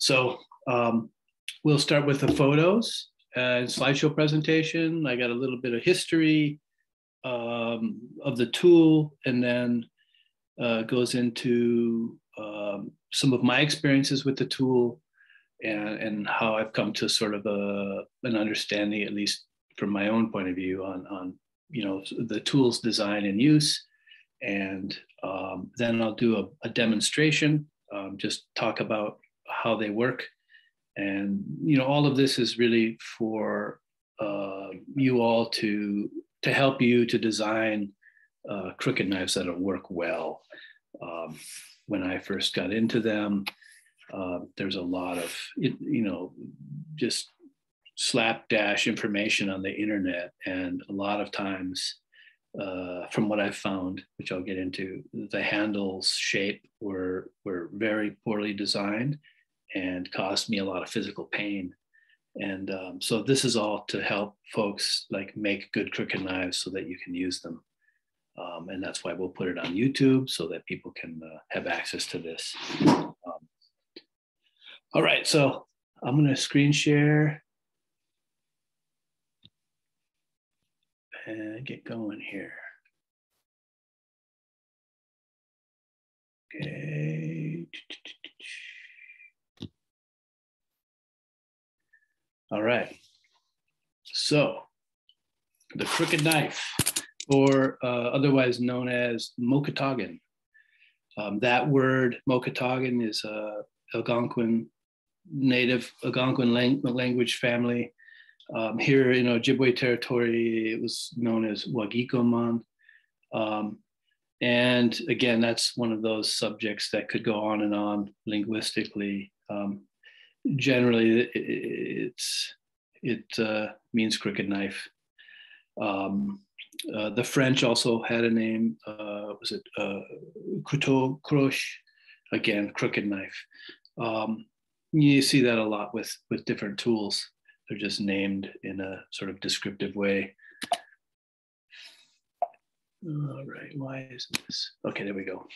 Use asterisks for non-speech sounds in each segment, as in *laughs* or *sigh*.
So um, we'll start with the photos and slideshow presentation. I got a little bit of history um, of the tool and then uh, goes into um, some of my experiences with the tool and, and how I've come to sort of a, an understanding, at least from my own point of view, on, on you know the tool's design and use. And um, then I'll do a, a demonstration, um, just talk about how they work. And you know, all of this is really for uh, you all to to help you to design uh, crooked knives that'll work well. Um, when I first got into them, uh, there's a lot of you know just slapdash information on the internet, and a lot of times, uh, from what I've found, which I'll get into, the handles shape were were very poorly designed and caused me a lot of physical pain. And um, so this is all to help folks like make good crooked knives so that you can use them. Um, and that's why we'll put it on YouTube so that people can uh, have access to this. Um, all right, so I'm gonna screen share and get going here. Okay. All right. So the crooked knife, or uh, otherwise known as Mocataugan. Um, that word Mocataugan is a Algonquin native Algonquin lang- language family. Um, here in Ojibwe territory, it was known as Waagikomaan. Um, and again, that's one of those subjects that could go on and on linguistically. Um, generally it, it's it uh, means crooked knife. Um, uh, the French also had a name. Uh, was it uh, couteau croche? Again, crooked knife. Um, you see that a lot with with different tools. They're just named in a sort of descriptive way. All right, why is this? Okay, there we go.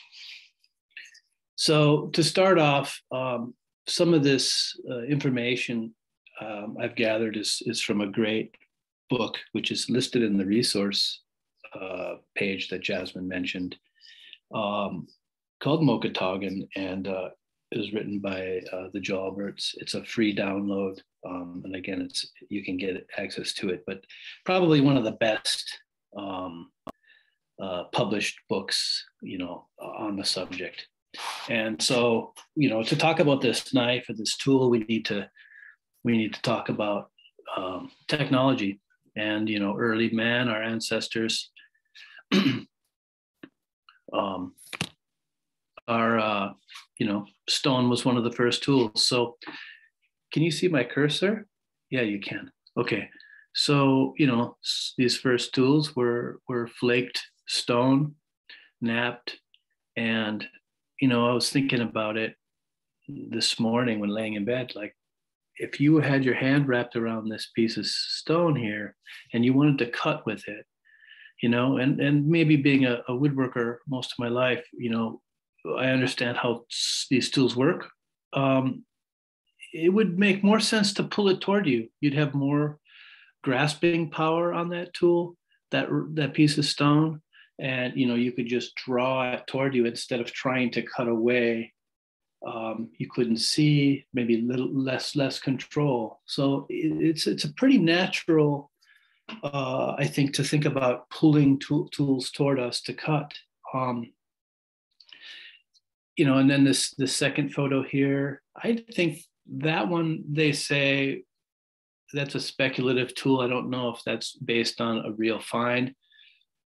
So to start off, um, some of this uh, information um, I've gathered is, is from a great book, which is listed in the resource uh, page that Jasmine mentioned, um, called Mocataugan, and uh, it was written by uh, the Jalberts. It's a free download, um, and again, it's you can get access to it. But probably one of the best um, uh, published books, you know, on the subject. And so, you know, to talk about this knife or this tool, we need to we need to talk about um, technology and you know early man, our ancestors. *clears throat* um, our uh, you know stone was one of the first tools. So, can you see my cursor? Yeah, you can. Okay, so you know these first tools were were flaked stone, knapped, and you know, I was thinking about it this morning when laying in bed. Like, if you had your hand wrapped around this piece of stone here and you wanted to cut with it, you know, and, and maybe being a, a woodworker most of my life, you know, I understand how these tools work. Um, it would make more sense to pull it toward you. You'd have more grasping power on that tool, that that piece of stone, and you know you could just draw it toward you instead of trying to cut away. Um, you couldn't see maybe little less less control. So it's it's a pretty natural uh, i think to think about pulling tool, tools toward us to cut. Um, you know and then this the second photo here i think that one they say that's a speculative tool. I don't know if that's based on a real find.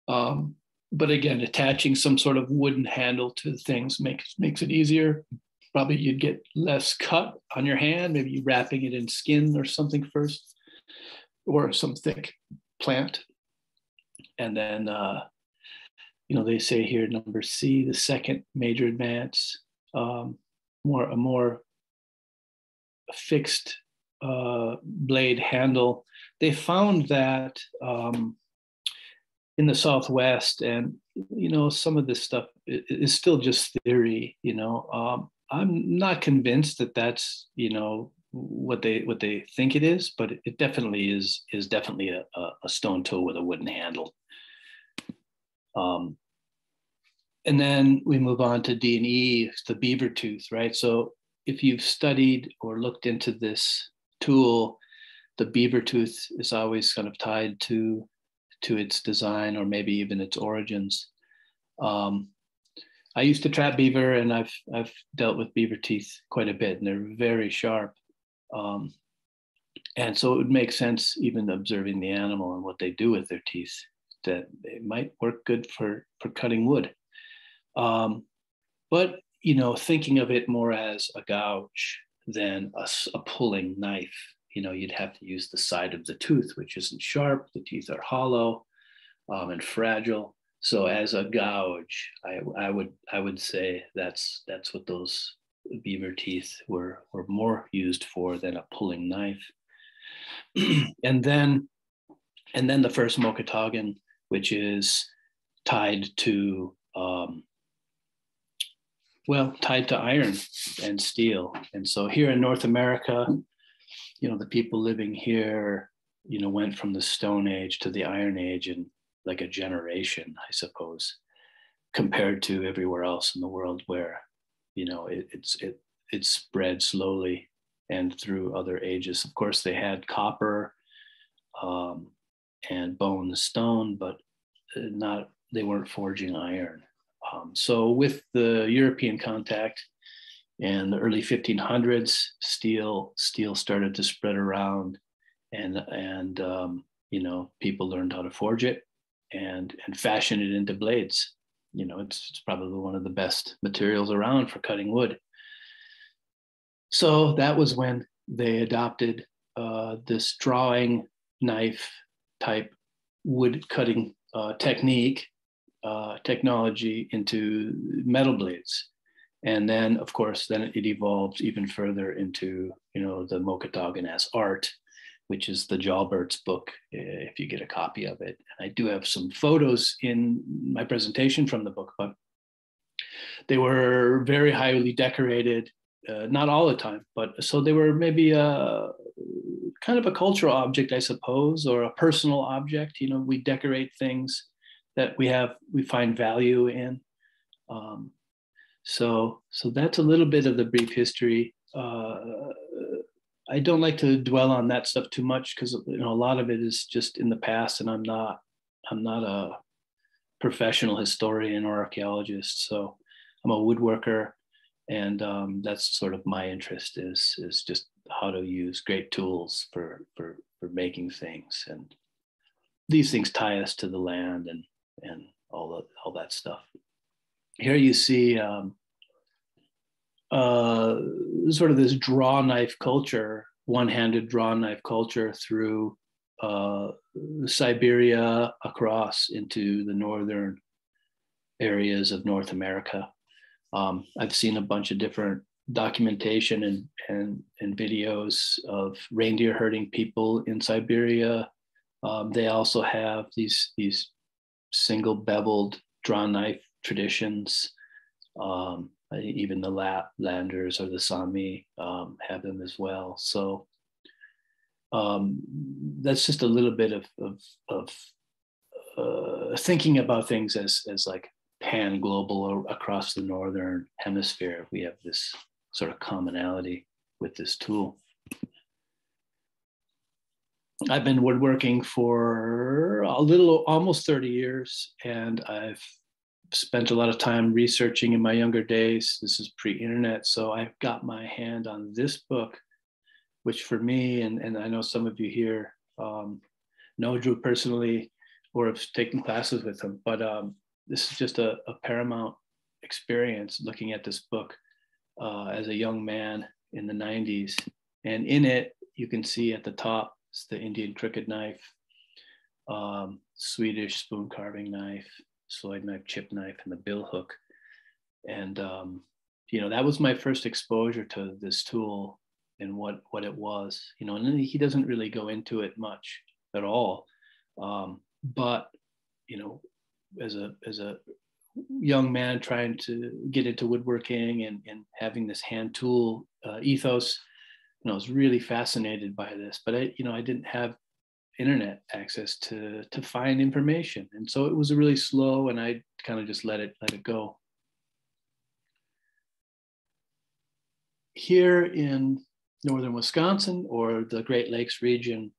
Um, but again, attaching some sort of wooden handle to things makes makes it easier. Probably you'd get less cut on your hand. Maybe you wrapping it in skin or something first, or some thick plant, and then uh, you know they say here number C, the second major advance, um, more a more fixed uh, blade handle. They found that. Um, in the Southwest, and you know some of this stuff is still just theory. You know, um, I'm not convinced that that's you know what they what they think it is, but it definitely is is definitely a, a stone tool with a wooden handle. Um, and then we move on to D and E, the beaver tooth, right? So if you've studied or looked into this tool, the beaver tooth is always kind of tied to to its design or maybe even its origins. Um, I used to trap beaver, and I've I've dealt with beaver teeth quite a bit, and they're very sharp. Um, and so it would make sense, even observing the animal and what they do with their teeth, that it might work good for for cutting wood. Um, but you know, thinking of it more as a gouge than a, a pulling knife, you know, you'd have to use the side of the tooth, which isn't sharp. The teeth are hollow um, and fragile. So as a gouge, I, I would I would say that's that's what those beaver teeth were were more used for than a pulling knife. *clears throat* and then and then the first Mocataugan, which is tied to um, well tied to iron and steel. And so here in North America, you know, the people living here, you know, went from the Stone Age to the Iron Age in like a generation, I suppose, compared to everywhere else in the world where, you know, it, it's it it spread slowly and through other ages. Of course, they had copper um, and bone stone, but uh, not they weren't forging iron. Um, so with the European contact, in the early 1500s, steel steel started to spread around, and and um, you know people learned how to forge it and and fashion it into blades. You know, it's, it's probably one of the best materials around for cutting wood. So that was when they adopted uh, this drawing knife type wood cutting uh, technique uh, technology into metal blades and then of course then it evolves even further into you know the Mocataugan as art which is the Jalberts book eh, if you get a copy of it. I do have some photos in my presentation from the book but they were very highly decorated uh, not all the time but so they were maybe a kind of a cultural object i suppose or a personal object. You know we decorate things that we have we find value in. Um, so, so that's a little bit of the brief history. Uh, I don't like to dwell on that stuff too much because you know a lot of it is just in the past, and I'm not I'm not a professional historian or archaeologist. So I'm a woodworker, and um, that's sort of my interest is is just how to use great tools for for for making things, and these things tie us to the land and and all that all that stuff here you see um, uh, sort of this draw knife culture, one-handed draw knife culture through uh, Siberia across into the northern areas of North America. Um, I've seen a bunch of different documentation and, and, and videos of reindeer herding people in Siberia. Um, they also have these, these single beveled draw knife traditions. Um, even the Laplanders or the Sami um, have them as well. So um, that's just a little bit of, of, of uh, thinking about things as, as like pan global or across the northern hemisphere. We have this sort of commonality with this tool. I've been woodworking for a little, almost 30 years, and I've spent a lot of time researching in my younger days. This is pre-internet, so I've got my hand on this book, which for me, and, and I know some of you here um, know Drew personally or have taken classes with him, but um, this is just a, a, paramount experience looking at this book uh, as a young man in the 90s. And in it, you can see at the top, it's the Indian crooked knife, um, Swedish spoon carving knife, Sloyd knife, chip knife, and the bill hook. And um, you know, that was my first exposure to this tool and what what it was. You know, and he doesn't really go into it much at all. Um, but you know, as a as a young man trying to get into woodworking and, and having this hand tool uh, ethos, you know, I was really fascinated by this. But I, you know, I didn't have internet access to to find information, and so it was really slow, and I kind of just let it let it go. Here in northern Wisconsin or the Great Lakes region,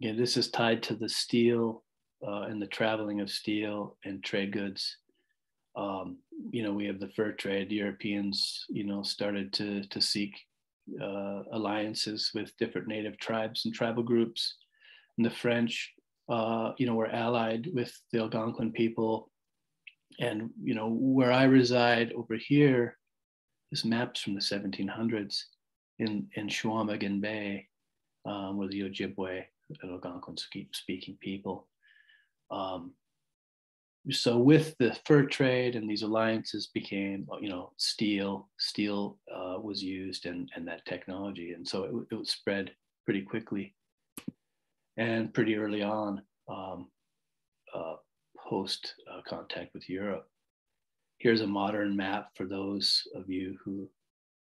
again, this is tied to the steel uh, and the traveling of steel and trade goods. Um, you know, we have the fur trade. Europeans, you know, started to to seek uh, alliances with different native tribes and tribal groups. And the French, uh, you know, were allied with the Algonquin people. And you know, where I reside over here, this map's from the 1700s in in Chequamegon Bay, um, where the Ojibwe and Algonquin speaking people. Um, so with the fur trade and these alliances became, you know, steel, steel uh, was used and, and that technology. And so it, it was spread pretty quickly and pretty early on um, uh, post uh, contact with Europe. Here's a modern map for those of you who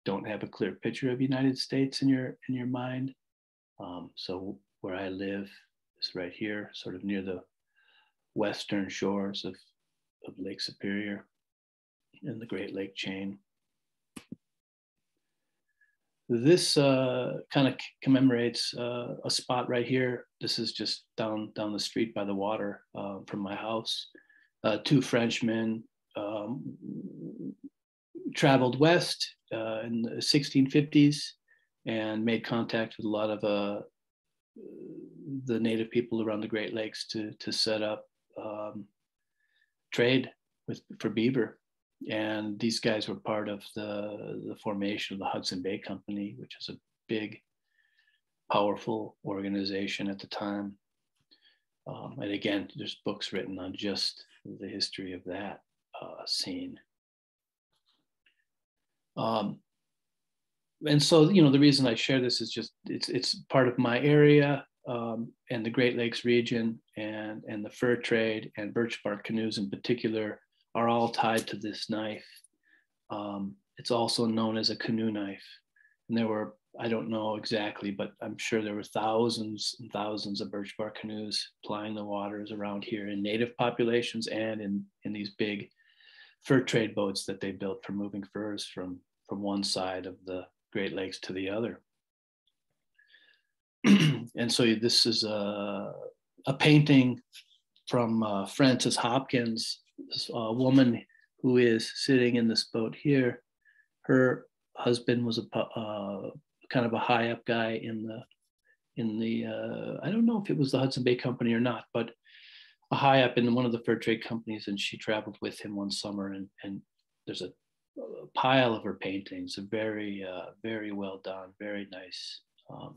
don't have a clear picture of United States in your in your mind. Um, so where I live is right here, sort of near the western shores of, of Lake Superior in the Great Lake chain. This uh, kind of commemorates uh, a spot right here. This is just down down the street by the water uh, from my house. Uh, two Frenchmen um, traveled west uh, in the 1650s and made contact with a lot of uh, the native people around the Great Lakes to to set up um, trade with for beaver, and these guys were part of the the formation of the Hudson Bay Company, which is a big, powerful organization at the time. Um, and again, there's books written on just the history of that uh, scene. Um, and so, you know, the reason I share this is just it's it's part of my area um, and the Great Lakes region and, and the fur trade and birch bark canoes in particular are all tied to this knife. Um, it's also known as a canoe knife. And there were, I don't know exactly, but I'm sure there were thousands and thousands of birch bark canoes plying the waters around here in native populations and in, in these big fur trade boats that they built for moving furs from, from one side of the Great Lakes to the other. *clears throat* and so this is a, a painting from uh, Frances Hopkins, this uh, woman who is sitting in this boat here. Her husband was a uh, kind of a high up guy in the in the uh, I don't know if it was the Hudson Bay Company or not, but a high up in one of the fur trade companies, and she traveled with him one summer. And and there's a, a pile of her paintings, very uh, very well done, very nice. Um,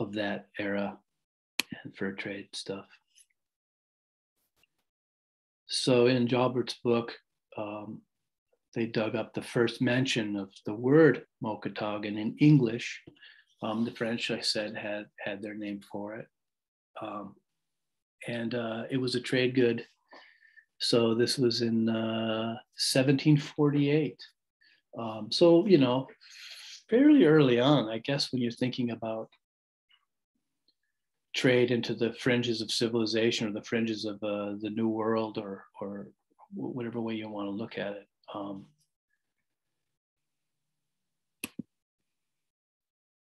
of that era and fur trade stuff. So in Jalbert's book, um, they dug up the first mention of the word Mocataugan in English. Um, the French, I said, had had their name for it, um, and uh, it was a trade good. So this was in uh, 1748. Um, so you know, fairly early on, I guess, when you're thinking about trade into the fringes of civilization or the fringes of uh, the new world or or whatever way you want to look at it. Um,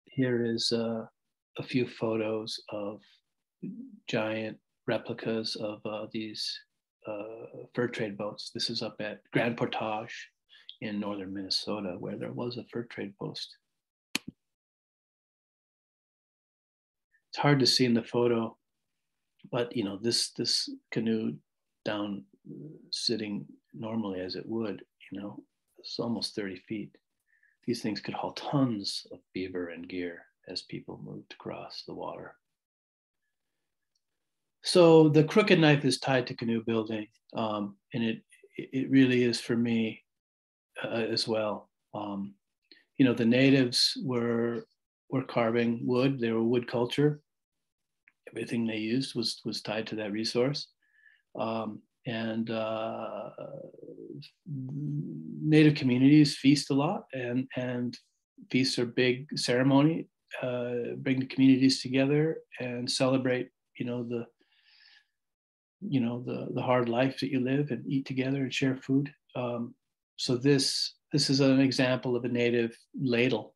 here is uh, a few photos of giant replicas of uh, these uh, fur trade boats. This is up at Grand Portage in northern Minnesota, where there was a fur trade post. It's hard to see in the photo, but you know, this this canoe down sitting normally as it would, you know, it's almost 30 feet. These things could haul tons of beaver and gear as people moved across the water. So the crooked knife is tied to canoe building, um, and it it really is for me uh, as well. Um, you know, the natives were were carving wood; they were wood culture, everything they used was was tied to that resource. Um, and uh, native communities feast a lot and and feasts are big ceremony uh, bring the communities together and celebrate you know the you know the the hard life that you live and eat together and share food um, so this this is an example of a native ladle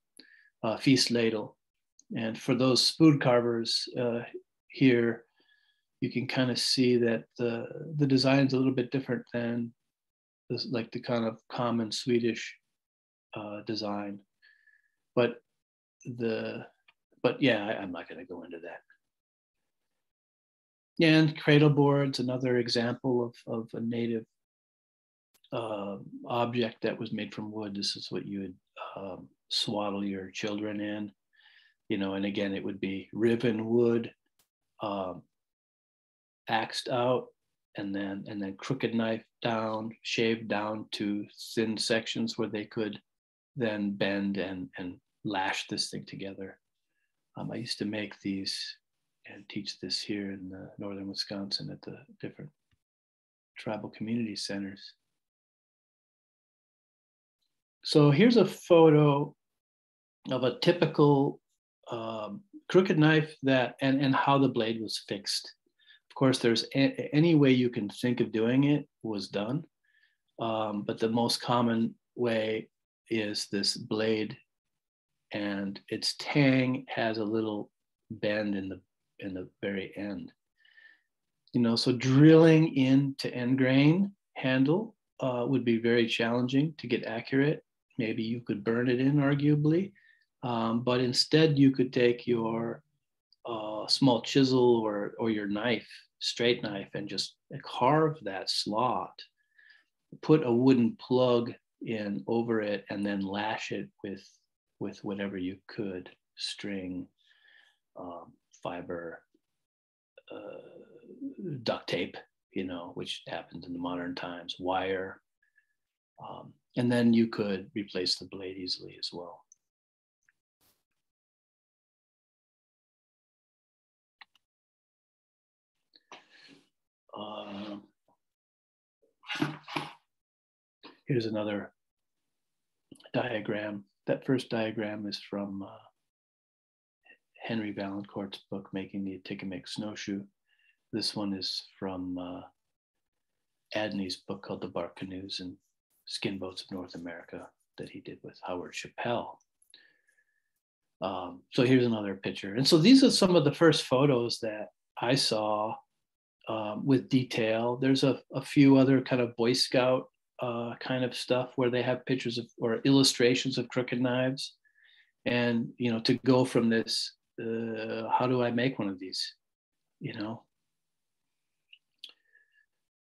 uh, feast ladle and for those food carvers uh, here you can kind of see that the the design is a little bit different than this, like the kind of common Swedish uh, design, but the but yeah, I, am not going to go into that. And cradle boards, another example of of a native uh, object that was made from wood. This is what you would um, swaddle your children in, you know, and again, it would be riven wood. Um, axed out and then and then crooked knife down, shaved down to thin sections where they could then bend and and lash this thing together. Um, I used to make these and teach this here in northern Wisconsin at the different tribal community centers. So here's a photo of a typical um, crooked knife that and, and how the blade was fixed Of course, there's a- any way you can think of doing it was done. Um, but the most common way is this blade and its tang has a little bend in the in the very end. You know, so drilling into end grain handle uh, would be very challenging to get accurate. Maybe you could burn it in, arguably, um, but instead you could take your uh, small chisel or or your knife straight knife and just carve that slot, put a wooden plug in over it, and then lash it with with whatever you could string, um, fiber, uh, duct tape, you know, which happens in the modern times, wire. Um, and then you could replace the blade easily as well. Um, here's another diagram. That first diagram is from uh, Henry Vaillancourt's book, Making the Attikamek Snowshoe. This one is from uh, Adney's book called The Bark Canoes and Skin Boats of North America that he did with Howard Chapelle. Um, so here's another picture. And so these are some of the first photos that I saw um, with detail. There's a, a few other kind of Boy Scout uh, kind of stuff where they have pictures of or illustrations of crooked knives. And, you know, to go from this, uh, how do I make one of these? You know?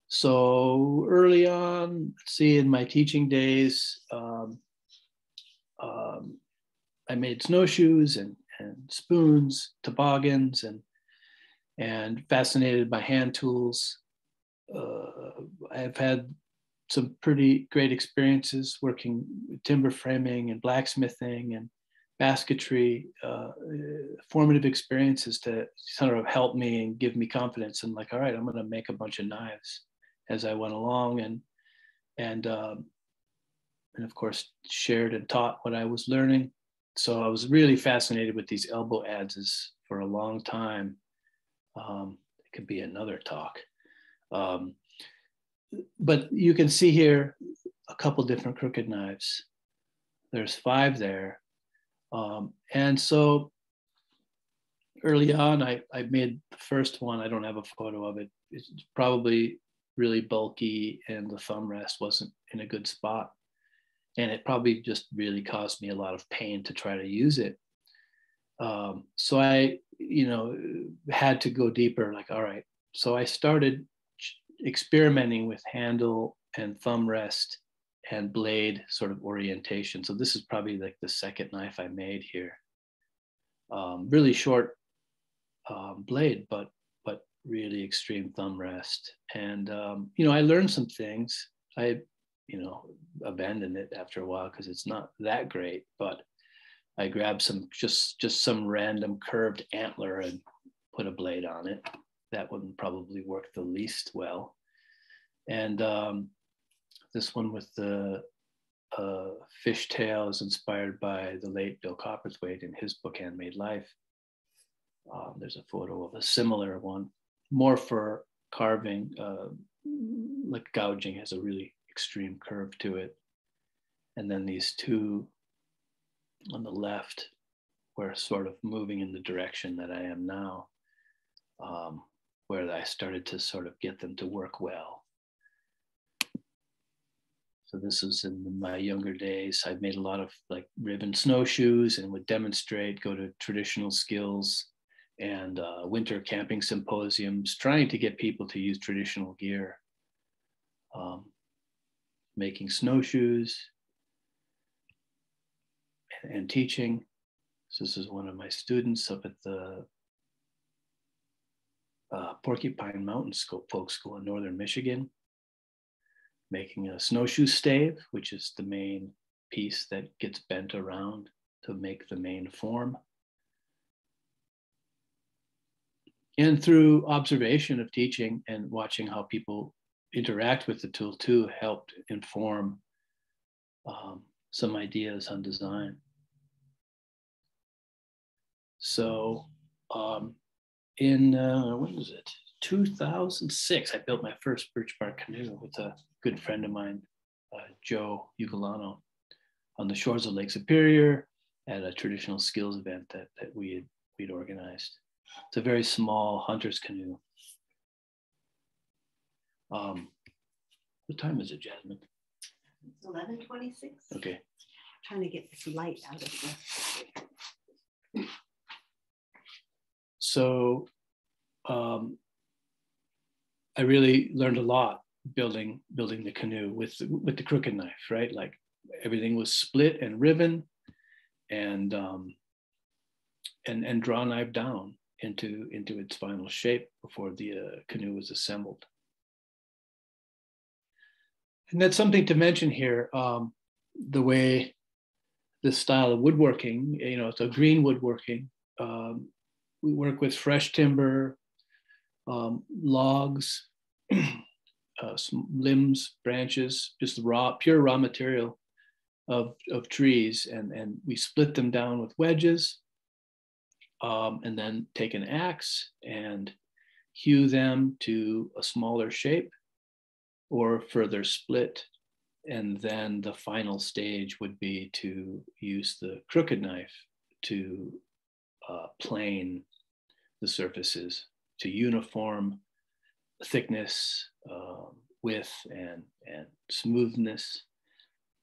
So early on, see, in my teaching days, um, um, I made snowshoes and, and spoons, toboggans, and and fascinated by hand tools. Uh, I've had some pretty great experiences working timber framing and blacksmithing and basketry, uh, formative experiences to sort of help me and give me confidence. And like, all right, I'm going to make a bunch of knives as I went along, and and um, and of course shared and taught what I was learning. So I was really fascinated with these elbow adzes for a long time, um, it could be another talk. Um, but you can see here a couple different crooked knives. There's five there. Um, and so early on, I, I made the first one. I don't have a photo of it. It's probably really bulky and the thumb rest wasn't in a good spot. And it probably just really caused me a lot of pain to try to use it. Um, so I, you know, had to go deeper. Like, all right. So I started experimenting with handle and thumb rest and blade sort of orientation. So this is probably like the second knife I made here. Um, really short um, blade, but but really extreme thumb rest. And um, you know, I learned some things. I you know abandoned it after a while because it's not that great, but I grabbed some just just some random curved antler and put a blade on it. That wouldn't probably work the least well. And um, this one with the uh, fishtail is inspired by the late Bill Coperthwaite in his book Handmade Life. Um, there's a photo of a similar one, more for carving, uh, like gouging has a really extreme curve to it. And then these two on the left were sort of moving in the direction that I am now, um, where I started to sort of get them to work well. So this was in my younger days. I made a lot of like ribbon snowshoes and would demonstrate, go to traditional skills and uh, winter camping symposiums, trying to get people to use traditional gear. Um, making snowshoes and, teaching. So this is one of my students up at the uh, Porcupine Mountain School, Folk School in Northern Michigan, making a snowshoe stave, which is the main piece that gets bent around to make the main form. And through observation of teaching and watching how people interact with the tool too helped inform um, some ideas on design. So um, in, uh, when was it? 2006, I built my first birch bark canoe with a good friend of mine, uh, Joe Ugolano, on the shores of Lake Superior at a traditional skills event that, that we had we'd organized. It's a very small hunter's canoe. Um, what time is it, Jasmine? It's eleven twenty-six. Okay. Trying to get this light out of the. So um, I really learned a lot building building the canoe with with the crooked knife, right? Like everything was split and riven, and um, and and draw knife down into into its final shape before the uh, canoe was assembled. And that's something to mention here. Um, the way this style of woodworking, you know, it's a green woodworking. Um, we work with fresh timber, um, logs, *clears throat* uh, limbs, branches, just raw, pure raw material of, of trees. And, and we split them down with wedges um, and then take an axe and hew them to a smaller shape or further split. And then the final stage would be to use the crooked knife to uh, plane the surfaces to uniform thickness, uh, width, and, and smoothness.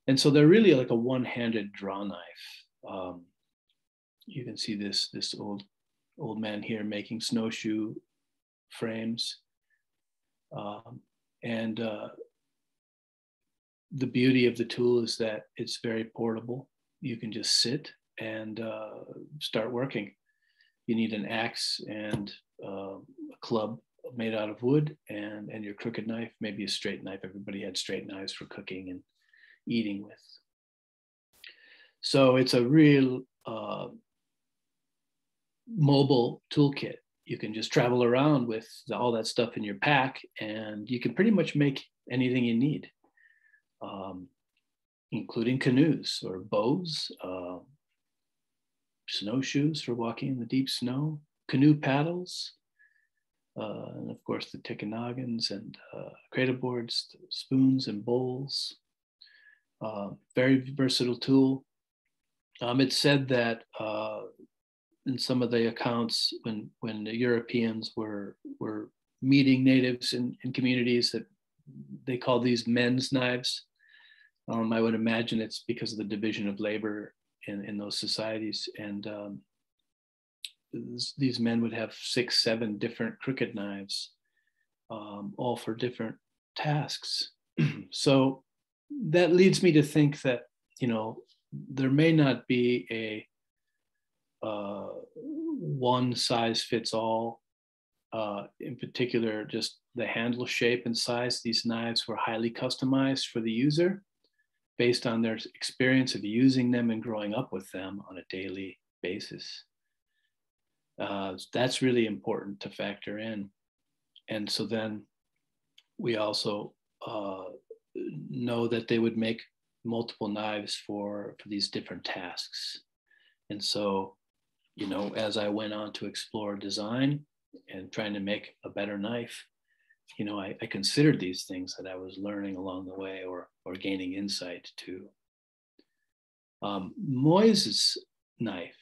And so they're really like a one-handed draw knife. Um, you can see this, this old, old man here making snowshoe frames. Um, and uh, the beauty of the tool is that it's very portable. You can just sit and uh, start working. You need an axe and uh, a club made out of wood and, and your crooked knife, maybe a straight knife. Everybody had straight knives for cooking and eating with. So it's a real uh, mobile toolkit you can just travel around with all that stuff in your pack and you can pretty much make anything you need um, including canoes or bows uh, snowshoes for walking in the deep snow canoe paddles uh, and of course the tikinagans and uh, cradle boards spoons and bowls uh, very versatile tool um, it's said that uh, in some of the accounts when when the Europeans were were meeting natives in, in communities that they call these men's knives. Um, I would imagine it's because of the division of labor in, in those societies. And um, these men would have six, seven different crooked knives, um, all for different tasks. *clears throat* so that leads me to think that, you know, there may not be a uh, one size fits all. Uh, in particular, just the handle shape and size. These knives were highly customized for the user based on their experience of using them and growing up with them on a daily basis. Uh, that's really important to factor in. And so then we also uh, know that they would make multiple knives for, for these different tasks. And so, you know, as I went on to explore design and trying to make a better knife, you know, I, I considered these things that I was learning along the way or, or gaining insight to. Um, Moyes' knife,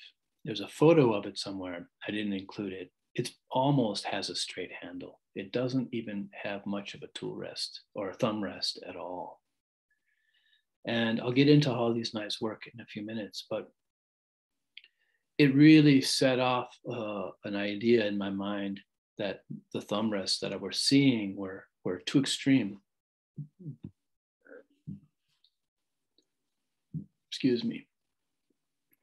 there's a photo of it somewhere. I didn't include it. It almost has a straight handle. It doesn't even have much of a tool rest or a thumb rest at all. And I'll get into how these knives work in a few minutes, but it really set off uh, an idea in my mind that the thumb rests that I were seeing were, were too extreme. Excuse me.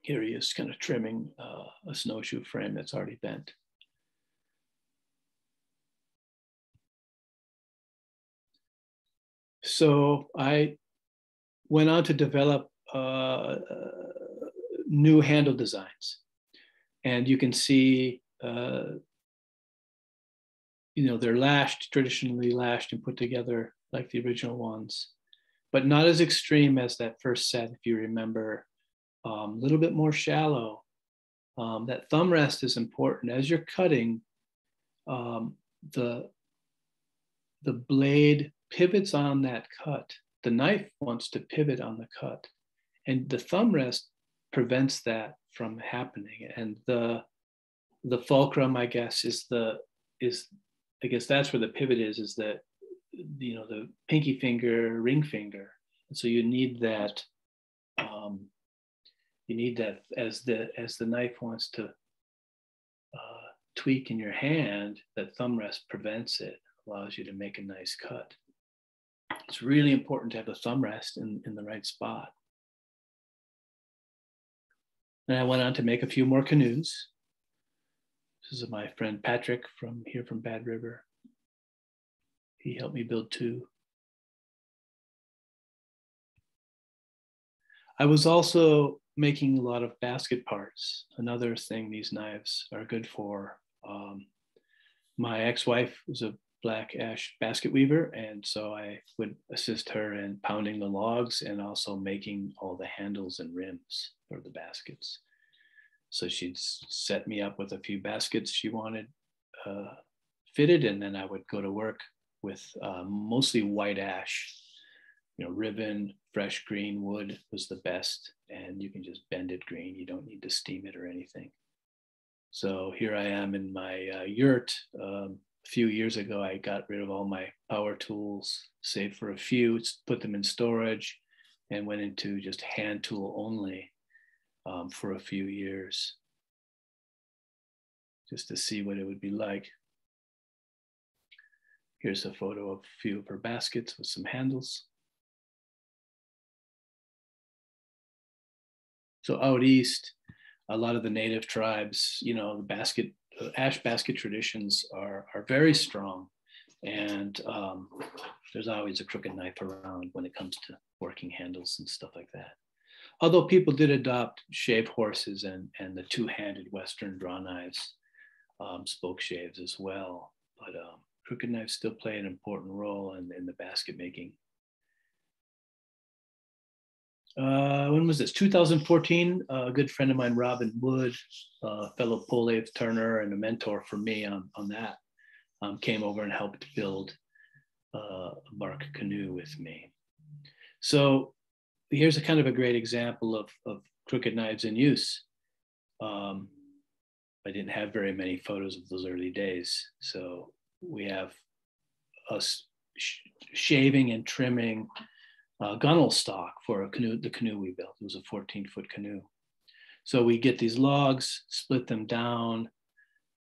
Here he is kind of trimming uh, a snowshoe frame that's already bent. So I went on to develop uh, new handle designs. And you can see, uh, you know, they're lashed, traditionally lashed and put together like the original ones, but not as extreme as that first set, if you remember, a um, little bit more shallow. Um, that thumb rest is important. As you're cutting, um, the, the blade pivots on that cut. The knife wants to pivot on the cut. And the thumb rest prevents that from happening. And the the fulcrum, I guess, is the is I guess that's where the pivot is, is that you know the pinky finger, ring finger. And so you need that um, you need that as the as the knife wants to uh, tweak in your hand, that thumb rest prevents it, allows you to make a nice cut. It's really important to have the thumb rest in, in the right spot. And I went on to make a few more canoes. This is my friend Patrick from here from Bad River. He helped me build two. I was also making a lot of basket parts. Another thing these knives are good for. Um, my ex-wife was a black ash basket weaver. And so I would assist her in pounding the logs and also making all the handles and rims for the baskets. So she'd set me up with a few baskets she wanted uh, fitted, and then I would go to work with uh, mostly white ash. You know, riven, fresh green wood was the best, and you can just bend it green. You don't need to steam it or anything. So here I am in my uh, yurt, um, a few years ago, I got rid of all my power tools, save for a few, put them in storage, and went into just hand tool only um, for a few years, just to see what it would be like. Here's a photo of a few of her baskets with some handles. So out east, a lot of the native tribes, you know, the basket ash basket traditions are, are very strong. And um, there's always a crooked knife around when it comes to working handles and stuff like that. Although people did adopt shave horses and, and the two-handed Western draw knives, um, spoke shaves as well. But um, crooked knives still play an important role in, in the basket making uh, when was this? 2014. Uh, a good friend of mine, Robin Wood, uh, fellow pole lathe turner and a mentor for me on, on that, um, came over and helped build uh, a bark canoe with me. So here's a kind of a great example of, of crooked knives in use. Um, I didn't have very many photos of those early days. So we have us sh shaving and trimming uh, gunnel stock for a canoe, the canoe we built. It was a 14 foot canoe. So we get these logs, split them down,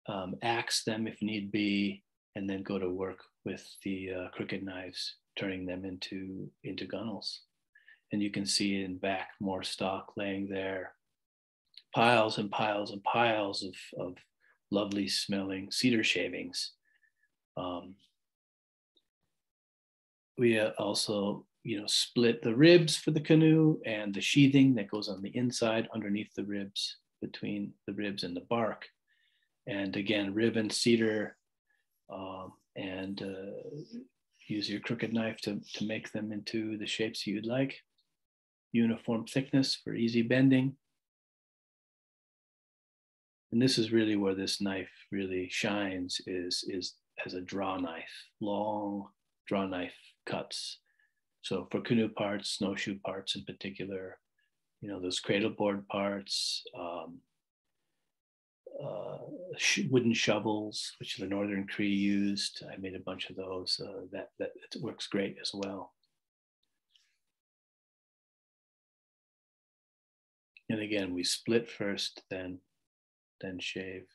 um, axe them if need be, and then go to work with the uh, crooked knives, turning them into, into gunnels. And you can see in back more stock laying there, piles and piles and piles of, of lovely smelling cedar shavings. Um, we uh, also you know, split the ribs for the canoe and the sheathing that goes on the inside underneath the ribs, between the ribs and the bark. And again, riven, cedar, um, and uh, use your crooked knife to, to make them into the shapes you'd like. Uniform thickness for easy bending. And this is really where this knife really shines is, is as a draw knife, long draw knife cuts. So for canoe parts, snowshoe parts in particular, you know, those cradle board parts, um, uh, sh- wooden shovels, which the Northern Cree used. I made a bunch of those. Uh, that that works great as well. And again, we split first, then then shave.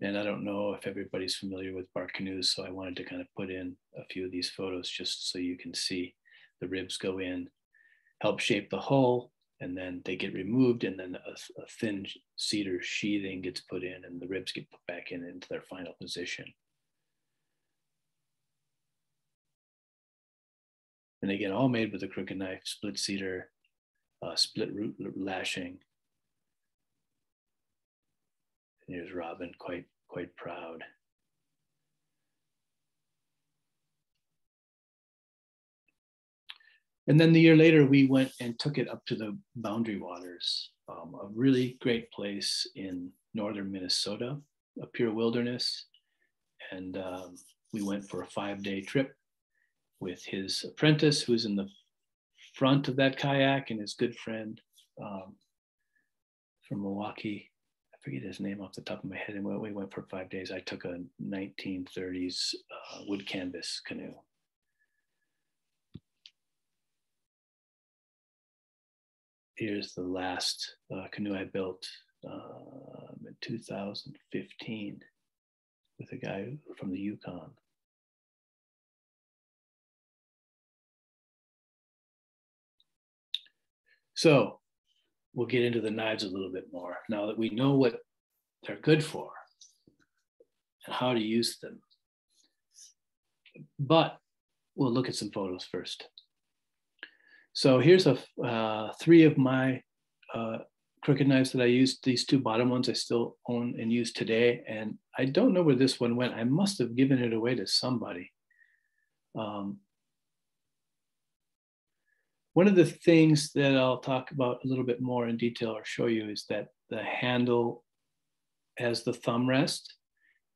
And I don't know if everybody's familiar with bark canoes, so I wanted to kind of put in a few of these photos just so you can see the ribs go in, help shape the hull, and then they get removed, and then a, a thin cedar sheathing gets put in, and the ribs get put back in into their final position. And again, all made with a crooked knife, split cedar, uh, split root lashing. And here's Robin, quite quite proud. And then the year later, we went and took it up to the Boundary Waters, um, a really great place in northern Minnesota, a pure wilderness. And um, we went for a five day trip with his apprentice, who's in the front of that kayak, and his good friend um, from Milwaukee, I forget his name off the top of my head. And we went for five days. I took a 1930s uh, wood canvas canoe. Here's the last uh, canoe I built uh, in 2015 with a guy from the Yukon. So we'll get into the knives a little bit more now that we know what they're good for and how to use them. But we'll look at some photos first. So here's a uh, three of my uh, crooked knives that I used. These two bottom ones I still own and use today. And I don't know where this one went. I must have given it away to somebody. Um, one of the things that I'll talk about a little bit more in detail or show you is that the handle has the thumb rest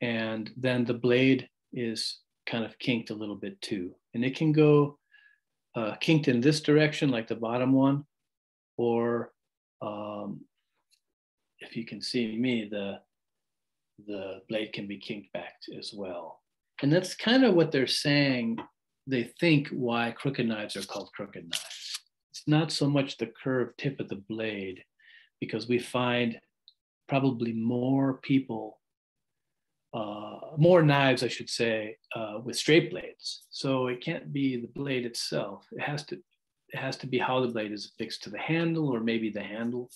and then the blade is kind of kinked a little bit too. And it can go uh, kinked in this direction like the bottom one, or um, if you can see me, the, the blade can be kinked back as well. And that's kind of what they're saying. They think why crooked knives are called crooked knives it's not so much the curved tip of the blade, because we find probably more people, uh, more knives, I should say, uh, with straight blades. So it can't be the blade itself. It has to, it has to be how the blade is affixed to the handle, or maybe the handle.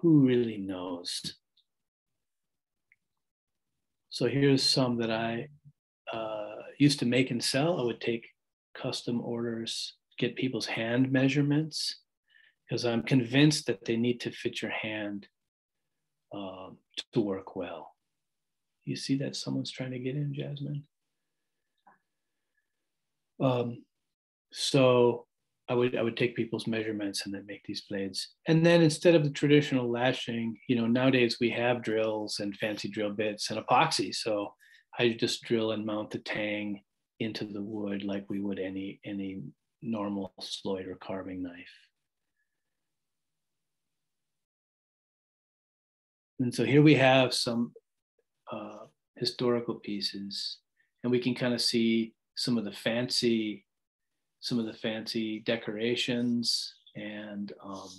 Who really knows? So here's some that I uh, used to make and sell. I would take custom orders get people's hand measurements because I'm convinced that they need to fit your hand um, to work well. You see that someone's trying to get in, Jasmine? Um, so I would I would take people's measurements and then make these blades. And then instead of the traditional lashing, you know, nowadays we have drills and fancy drill bits and epoxy. So I just drill and mount the tang into the wood like we would any any normal sloyd or carving knife. And so here we have some uh, historical pieces, and we can kind of see some of the fancy, some of the fancy decorations and um,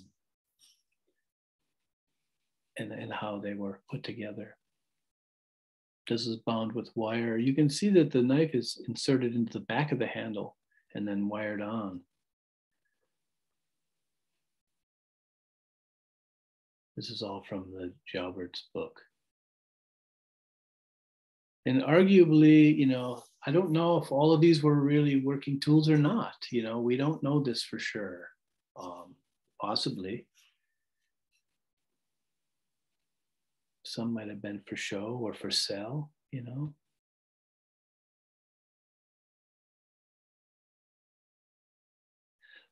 and, and how they were put together. This is bound with wire. You can see that the knife is inserted into the back of the handle and then wired on. This is all from the Jalbert's book. And arguably, you know, I don't know if all of these were really working tools or not. You know, we don't know this for sure. Um, possibly. Some might have been for show or for sale, you know.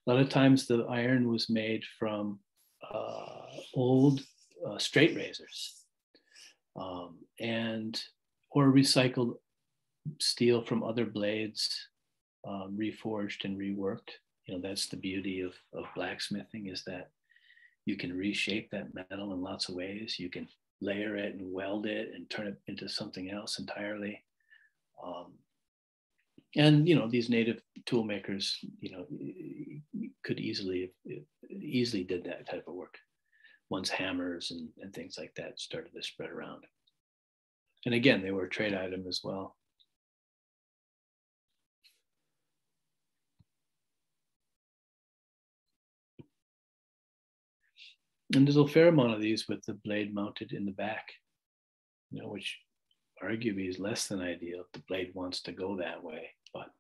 A lot of times the iron was made from uh, old uh, straight razors um, and or recycled steel from other blades, um, reforged and reworked. You know, that's the beauty of, of blacksmithing is that you can reshape that metal in lots of ways. You can layer it and weld it and turn it into something else entirely. Um, and you know these native tool makers you know could easily easily did that type of work once hammers and, and things like that started to spread around and again they were a trade item as well and there's a fair amount of these with the blade mounted in the back you know which arguably is less than ideal if the blade wants to go that way but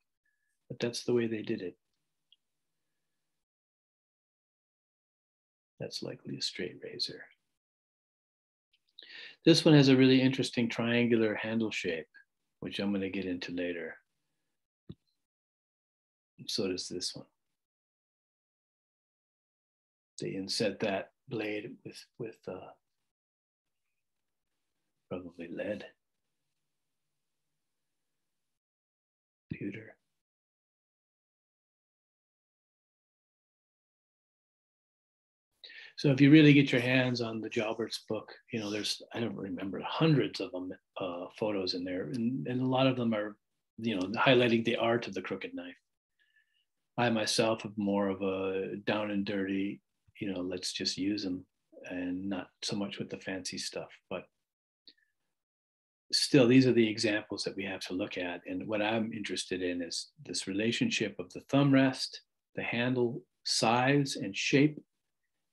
but that's the way they did it. That's likely a straight razor. This one has a really interesting triangular handle shape which i'm going to get into later. So does this one. They inset that blade with with uh, probably lead pewter. So if you really get your hands on the Jalbert's book, you know, there's, I don't remember, hundreds of them, uh, photos in there. And, and a lot of them are, you know, highlighting the art of the crooked knife. I myself am more of a down and dirty, you know, let's just use them and not so much with the fancy stuff. But still, these are the examples that we have to look at. And what I'm interested in is this relationship of the thumb rest, the handle size and shape,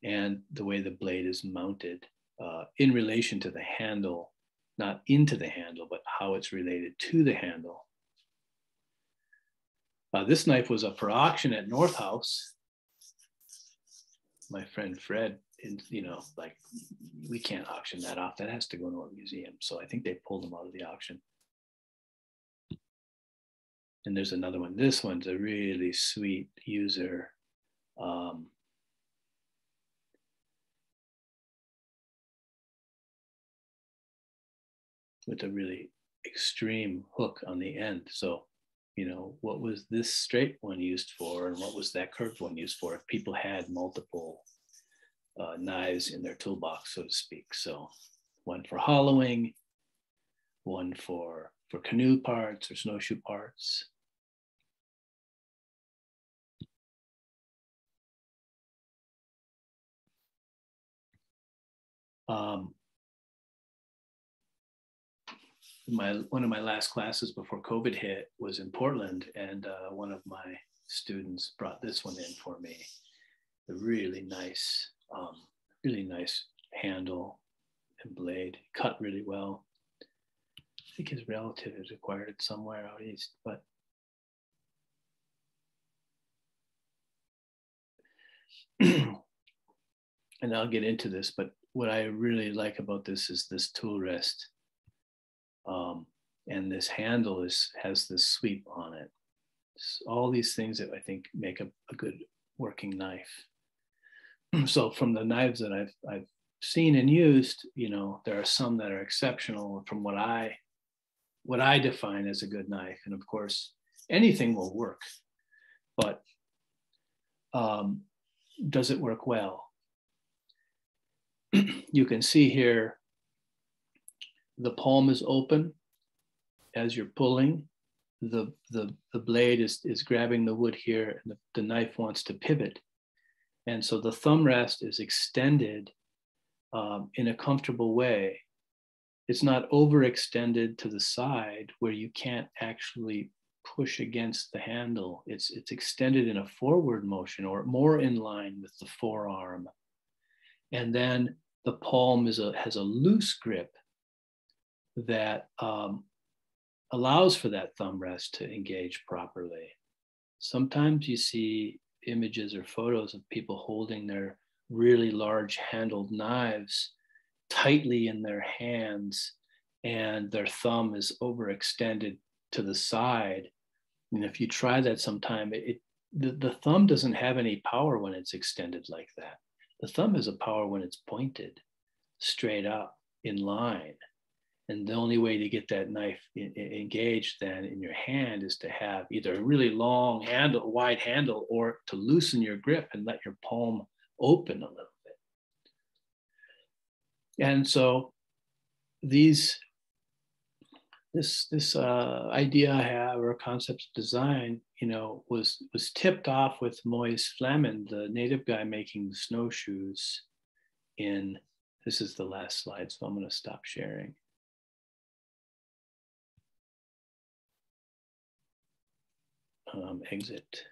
and the way the blade is mounted uh, in relation to the handle, not into the handle, but how it's related to the handle. Uh, this knife was up for auction at North House. My friend Fred you know, like we can't auction that off. That has to go to a museum. So I think they pulled them out of the auction. And there's another one. This one's a really sweet user. Um, with a really extreme hook on the end. So, you know, what was this straight one used for and what was that curved one used for? If people had multiple uh, knives in their toolbox, so to speak. So one for hollowing, one for, for canoe parts or snowshoe parts. Um, my one of my last classes before COVID hit was in Portland, and uh, one of my students brought this one in for me. A really nice um, really nice handle and blade, cut really well. I think his relative has acquired it somewhere out east, but *clears throat* and I'll get into this, but what I really like about this is this tool rest. Um, and this handle is has this sweep on it. all these things that I think make a, a good working knife. *clears throat* so from the knives that I've, I've seen and used, you know, there are some that are exceptional from what I, what I define as a good knife. And of course, anything will work, but um, does it work well? *clears throat* you can see here, the palm is open as you're pulling. The, the, the blade is, is grabbing the wood here and the, the knife wants to pivot. And so the thumb rest is extended um, in a comfortable way. It's not overextended to the side where you can't actually push against the handle. It's, it's extended in a forward motion or more in line with the forearm. And then the palm is a, has a loose grip that um, allows for that thumb rest to engage properly. Sometimes you see images or photos of people holding their really large handled knives tightly in their hands and their thumb is overextended to the side. And if you try that sometime, it, it the, the thumb doesn't have any power when it's extended like that. The thumb has a power when it's pointed straight up in line. And the only way to get that knife in, in, engaged then in your hand is to have either a really long handle, wide handle, or to loosen your grip and let your palm open a little bit. And so these this this uh, idea I have or concept of design, you know, was was tipped off with Moise Flamand, the native guy making snowshoes. In this is the last slide, so I'm going to stop sharing. Um, exit.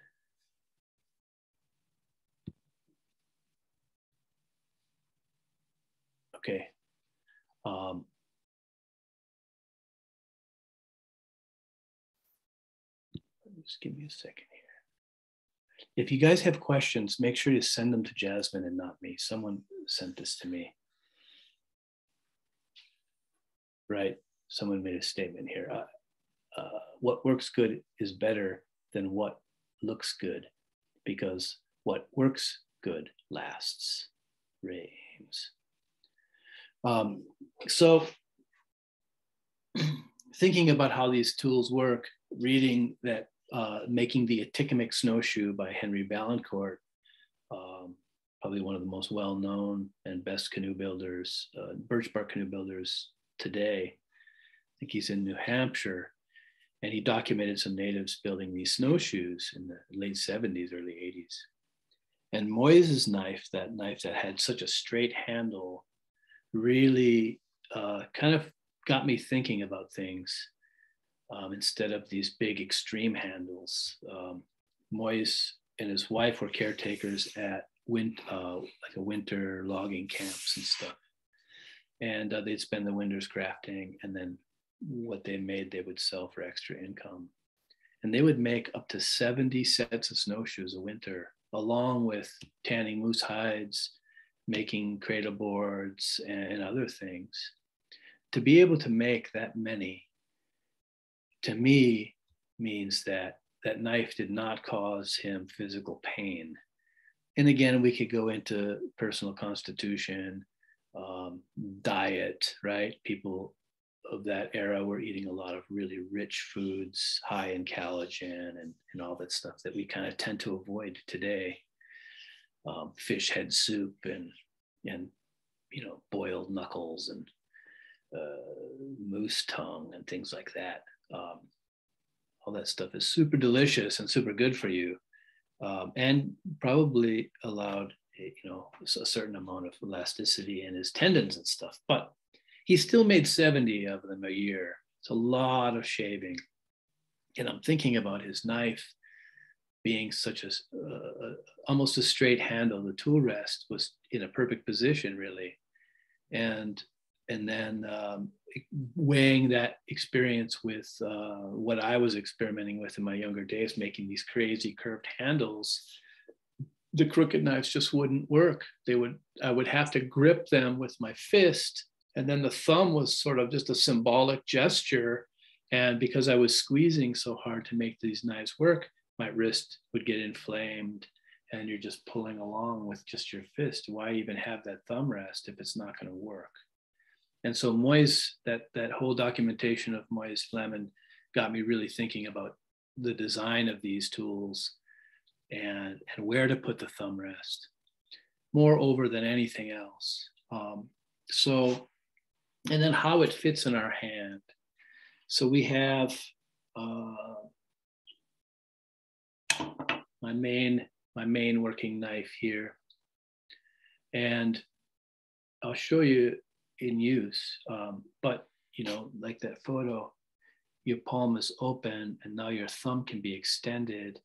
Okay. Um, just give me a second here. If you guys have questions, make sure to send them to Jasmine and not me. Someone sent this to me. Right. Someone made a statement here. Uh, uh, what works good is better than what looks good because what works good lasts. Rames. Um, so, *clears throat* thinking about how these tools work, reading that uh, making the Attikamek snowshoe by Henry Vaillancourt, um, probably one of the most well-known and best canoe builders, uh, birch bark canoe builders today. I think he's in New Hampshire, and he documented some natives building these snowshoes in the late 70s, early 80s. And Moise's knife, that knife that had such a straight handle, really uh, kind of got me thinking about things um, instead of these big extreme handles. Um, Moise and his wife were caretakers at win- uh, like a winter logging camps and stuff. And uh, they'd spend the winters crafting and then what they made they would sell for extra income. And they would make up to 70 sets of snowshoes a winter, along with tanning moose hides, making cradle boards, and, other things. To be able to make that many to me means that that knife did not cause him physical pain. And again, we could go into personal constitution, um, diet, right? People of that era were eating a lot of really rich foods, high in collagen and, and all that stuff that we kind of tend to avoid today. Um, fish head soup and, and, you know, boiled knuckles and uh, moose tongue and things like that um, all that stuff is super delicious and super good for you, um, and probably allowed you know a certain amount of elasticity in his tendons and stuff. But he still made 70 of them a year. It's a lot of shaving. And I'm thinking about his knife being such a uh, almost a straight handle. The tool rest was in a perfect position, really, and and then um, weighing that experience with uh, what I was experimenting with in my younger days, making these crazy curved handles, the crooked knives just wouldn't work. They would, I would have to grip them with my fist, and then the thumb was sort of just a symbolic gesture. And because I was squeezing so hard to make these knives work, my wrist would get inflamed and you're just pulling along with just your fist. Why even have that thumb rest if it's not going to work? And so Moise, that, that whole documentation of Moise Flamand got me really thinking about the design of these tools and, and where to put the thumb rest, moreover than anything else. Um, so, and then how it fits in our hand. So we have uh, my main my main working knife here, and I'll show you in use. Um, but you know, like that photo, your palm is open and now your thumb can be extended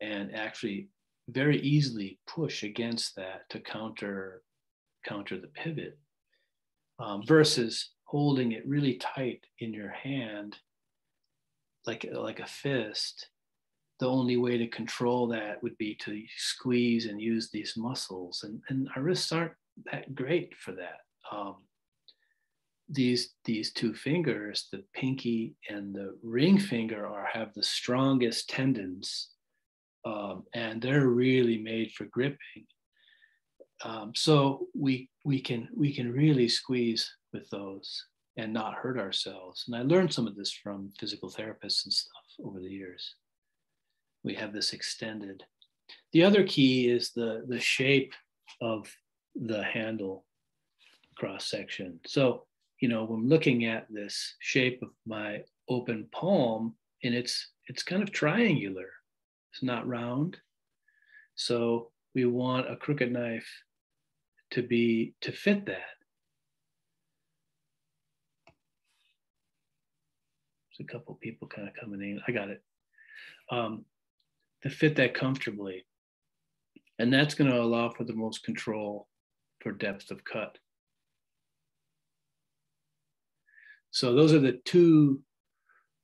and actually very easily push against that to counter counter the pivot um, versus holding it really tight in your hand like like a fist the only way to control that would be to squeeze and use these muscles and, and our wrists aren't that great for that um, these these two fingers, the pinky and the ring finger, are have the strongest tendons, um, and they're really made for gripping. Um, so we we can we can really squeeze with those and not hurt ourselves. And I learned some of this from physical therapists and stuff over the years. We have this extended. The other key is the the shape of the handle cross section. So you know, when looking at this shape of my open palm, and it's it's kind of triangular. It's not round. So we want a crooked knife to be to fit that. There's a couple people kind of coming in. I got it. Um, to fit that comfortably. And that's going to allow for the most control for depth of cut. So those are the two,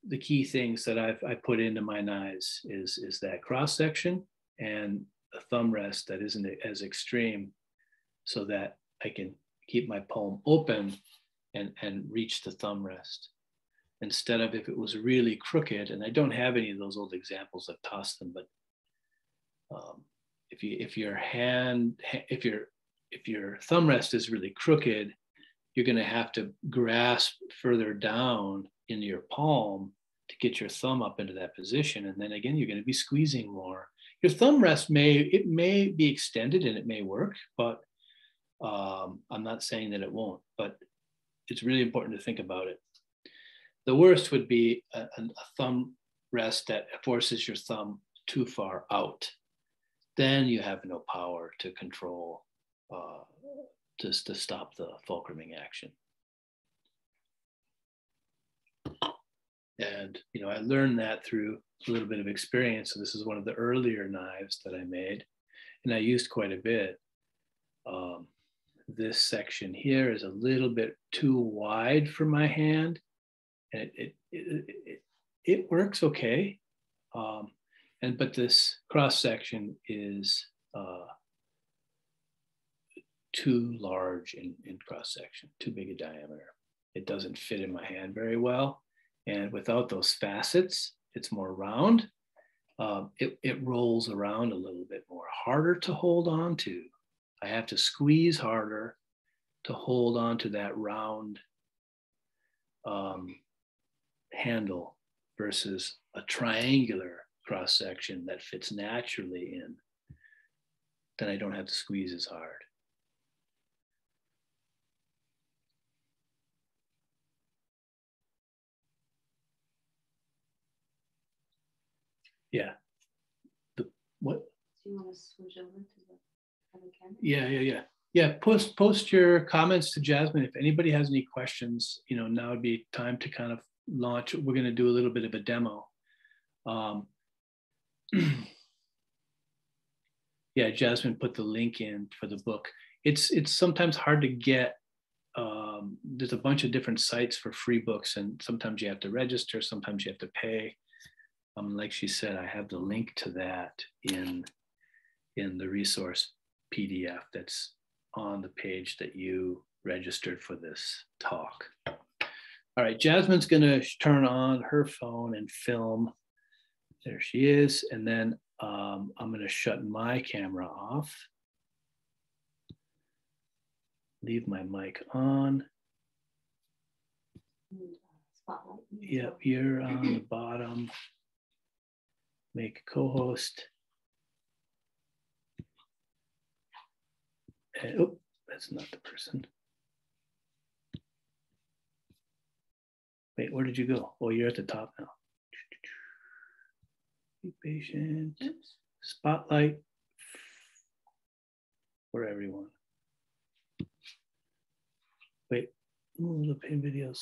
the key things that I've I put into my knives is is that cross section and a thumb rest that isn't as extreme, so that I can keep my palm open and and reach the thumb rest instead of if it was really crooked. And I don't have any of those old examples. I've tossed them, but um, if you if your hand if your if your thumb rest is really crooked you're going to have to grasp further down in your palm to get your thumb up into that position and then again you're going to be squeezing more your thumb rest may it may be extended and it may work but um, i'm not saying that it won't but it's really important to think about it the worst would be a, a thumb rest that forces your thumb too far out then you have no power to control uh, just to stop the fulcruming action. And you know, I learned that through a little bit of experience. So this is one of the earlier knives that I made, and I used quite a bit. Um, this section here is a little bit too wide for my hand, and it it it, it, it works okay. Um, and but this cross section is uh, too large in, in cross section, too big a diameter. It doesn't fit in my hand very well. And without those facets, it's more round. Um, it, it rolls around a little bit more, harder to hold on to. I have to squeeze harder to hold on to that round um, handle versus a triangular cross section that fits naturally in. Then I don't have to squeeze as hard. Yeah. The what? Do you want to switch over to? Yeah, yeah, yeah. Yeah, post post your comments to Jasmine. If anybody has any questions, you know, now would be time to kind of launch. We're going to do a little bit of a demo. Um, *clears throat* yeah, Jasmine put the link in for the book. It's it's sometimes hard to get. Um, there's a bunch of different sites for free books, and sometimes you have to register. Sometimes you have to pay um, like she said, I have the link to that in, in the resource PDF that's on the page that you registered for this talk. All right, Jasmine's gonna turn on her phone and film. There she is. And then um, I'm gonna shut my camera off. Leave my mic on. Spotlight. Yep, you're on the bottom make co-host. Oh, that's not the person. Wait, where did you go? Oh, you're at the top now. Be patient. Oops. Spotlight for everyone. Wait, oh, the pin videos.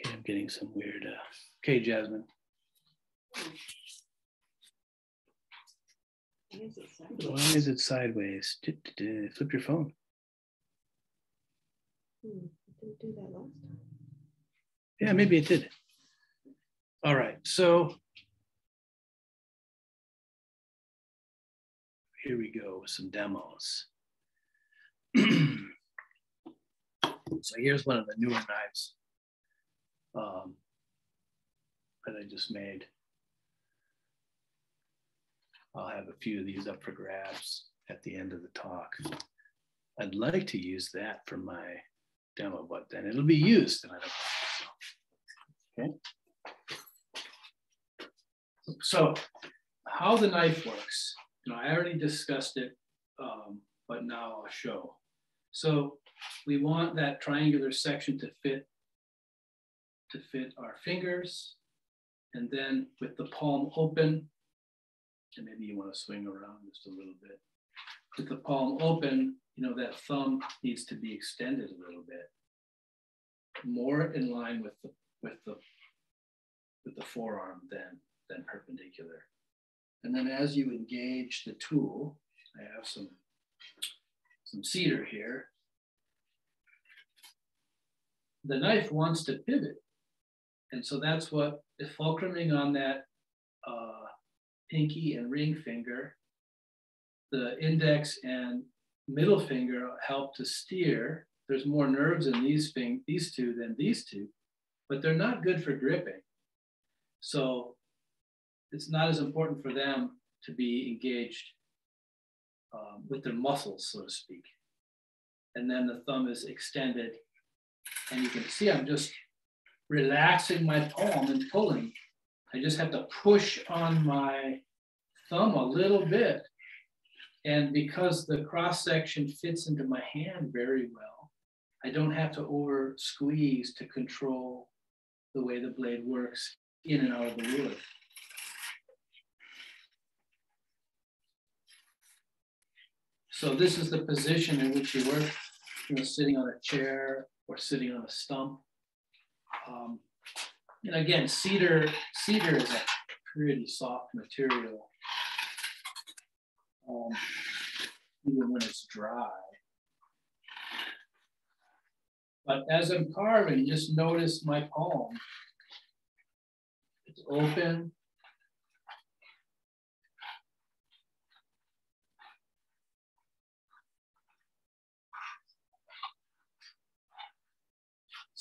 Okay, I'm getting some weird. Uh... Okay, Jasmine. Why is it sideways? Flip your phone. Hmm, didn't do that last time. Yeah, maybe it did. All right, so here we go with some demos. *clears throat* so here's one of the newer knives um, that I just made. I'll have a few of these up for grabs at the end of the talk. I'd like to use that for my demo, but then it'll be used Okay. So how the knife works, you know, I already discussed it, um, but now I'll show. So we want that triangular section to fit to fit our fingers. And then with the palm open, and maybe you want to swing around just a little bit. With the palm open, you know, that thumb needs to be extended a little bit. More in line with the with the with the forearm than than perpendicular. And then as you engage the tool, I have some some cedar here. The knife wants to pivot. And so that's what the fulcruming on that uh, pinky and ring finger, the index and middle finger help to steer. There's more nerves in these, thing, these two than these two, but they're not good for gripping. So it's not as important for them to be engaged um, with their muscles, so to speak. And then the thumb is extended. And you can see I'm just relaxing my palm and pulling. I just have to push on my thumb a little bit. And because the cross section fits into my hand very well, I don't have to over squeeze to control the way the blade works in and out of the wood. So this is the position in which you work, you know, sitting on a chair or sitting on a stump. Um, and again, cedar, cedar is a pretty soft material, um, even when it's dry. But as I'm carving, just notice my palm. It's open.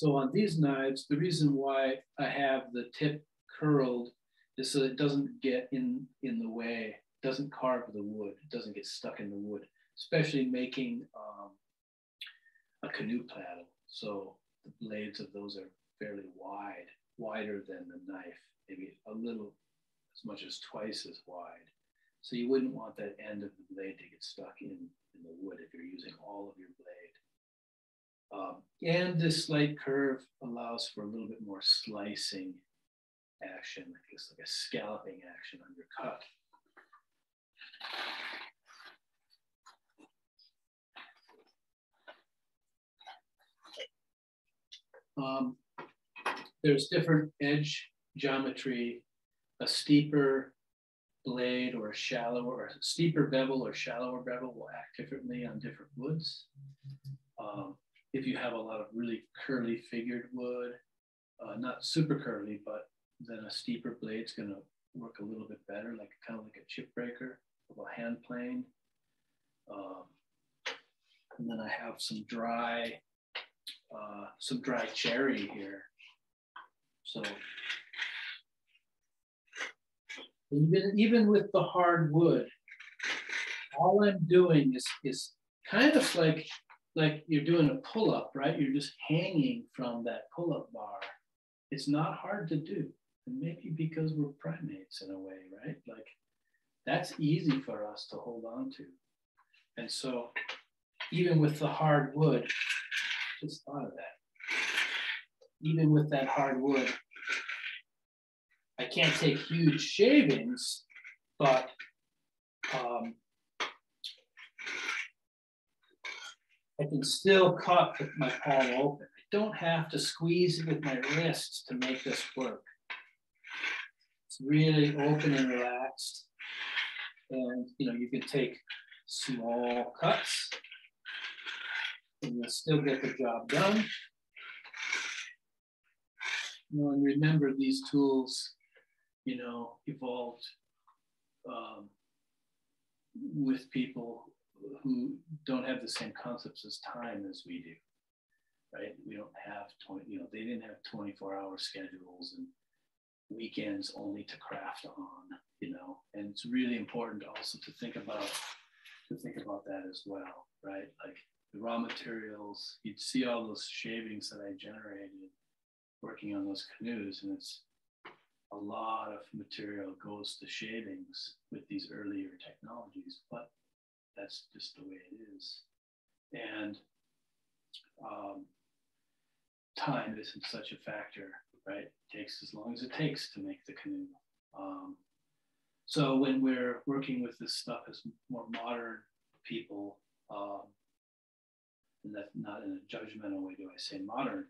So on these knives, the reason why I have the tip curled is so it doesn't get in, in the way, doesn't carve the wood, it doesn't get stuck in the wood, especially making um, a canoe paddle. So the blades of those are fairly wide, wider than the knife, maybe a little, as much as twice as wide. So you wouldn't want that end of the blade to get stuck in, in the wood if you're using all of your blade. Um, and this slight curve allows for a little bit more slicing action, I guess like a scalloping action on your cut. Um, there's different edge geometry, a steeper blade or a shallower, or a steeper bevel or shallower bevel will act differently on different woods. Um, if you have a lot of really curly figured wood, uh, not super curly, but then a steeper blade is going to work a little bit better, like kind of like a chip breaker of a hand plane. Um, and then I have some dry, uh, some dry cherry here. So even, even with the hard wood, all I'm doing is, is kind of like like you're doing a pull up, right? You're just hanging from that pull up bar. It's not hard to do. And maybe because we're primates in a way, right? Like that's easy for us to hold on to. And so even with the hard wood, just thought of that. Even with that hard wood, I can't take huge shavings, but um, I can still cut with my palm open. I don't have to squeeze it with my wrists to make this work. It's really open and relaxed. And you know, you can take small cuts and you'll still get the job done. You know, and remember these tools, you know, evolved um, with people who don't have the same concepts as time as we do, right? We don't have 20, you know, they didn't have 24 hour schedules and weekends only to craft on, you know, and it's really important also to think about, to think about that as well, right? Like the raw materials, you'd see all those shavings that I generated working on those canoes and it's a lot of material goes to shavings with these earlier technologies, but that's just the way it is. And um, time isn't such a factor, right? It takes as long as it takes to make the canoe. Um, so when we're working with this stuff as more modern people, um, and that's not in a judgmental way do I say modern,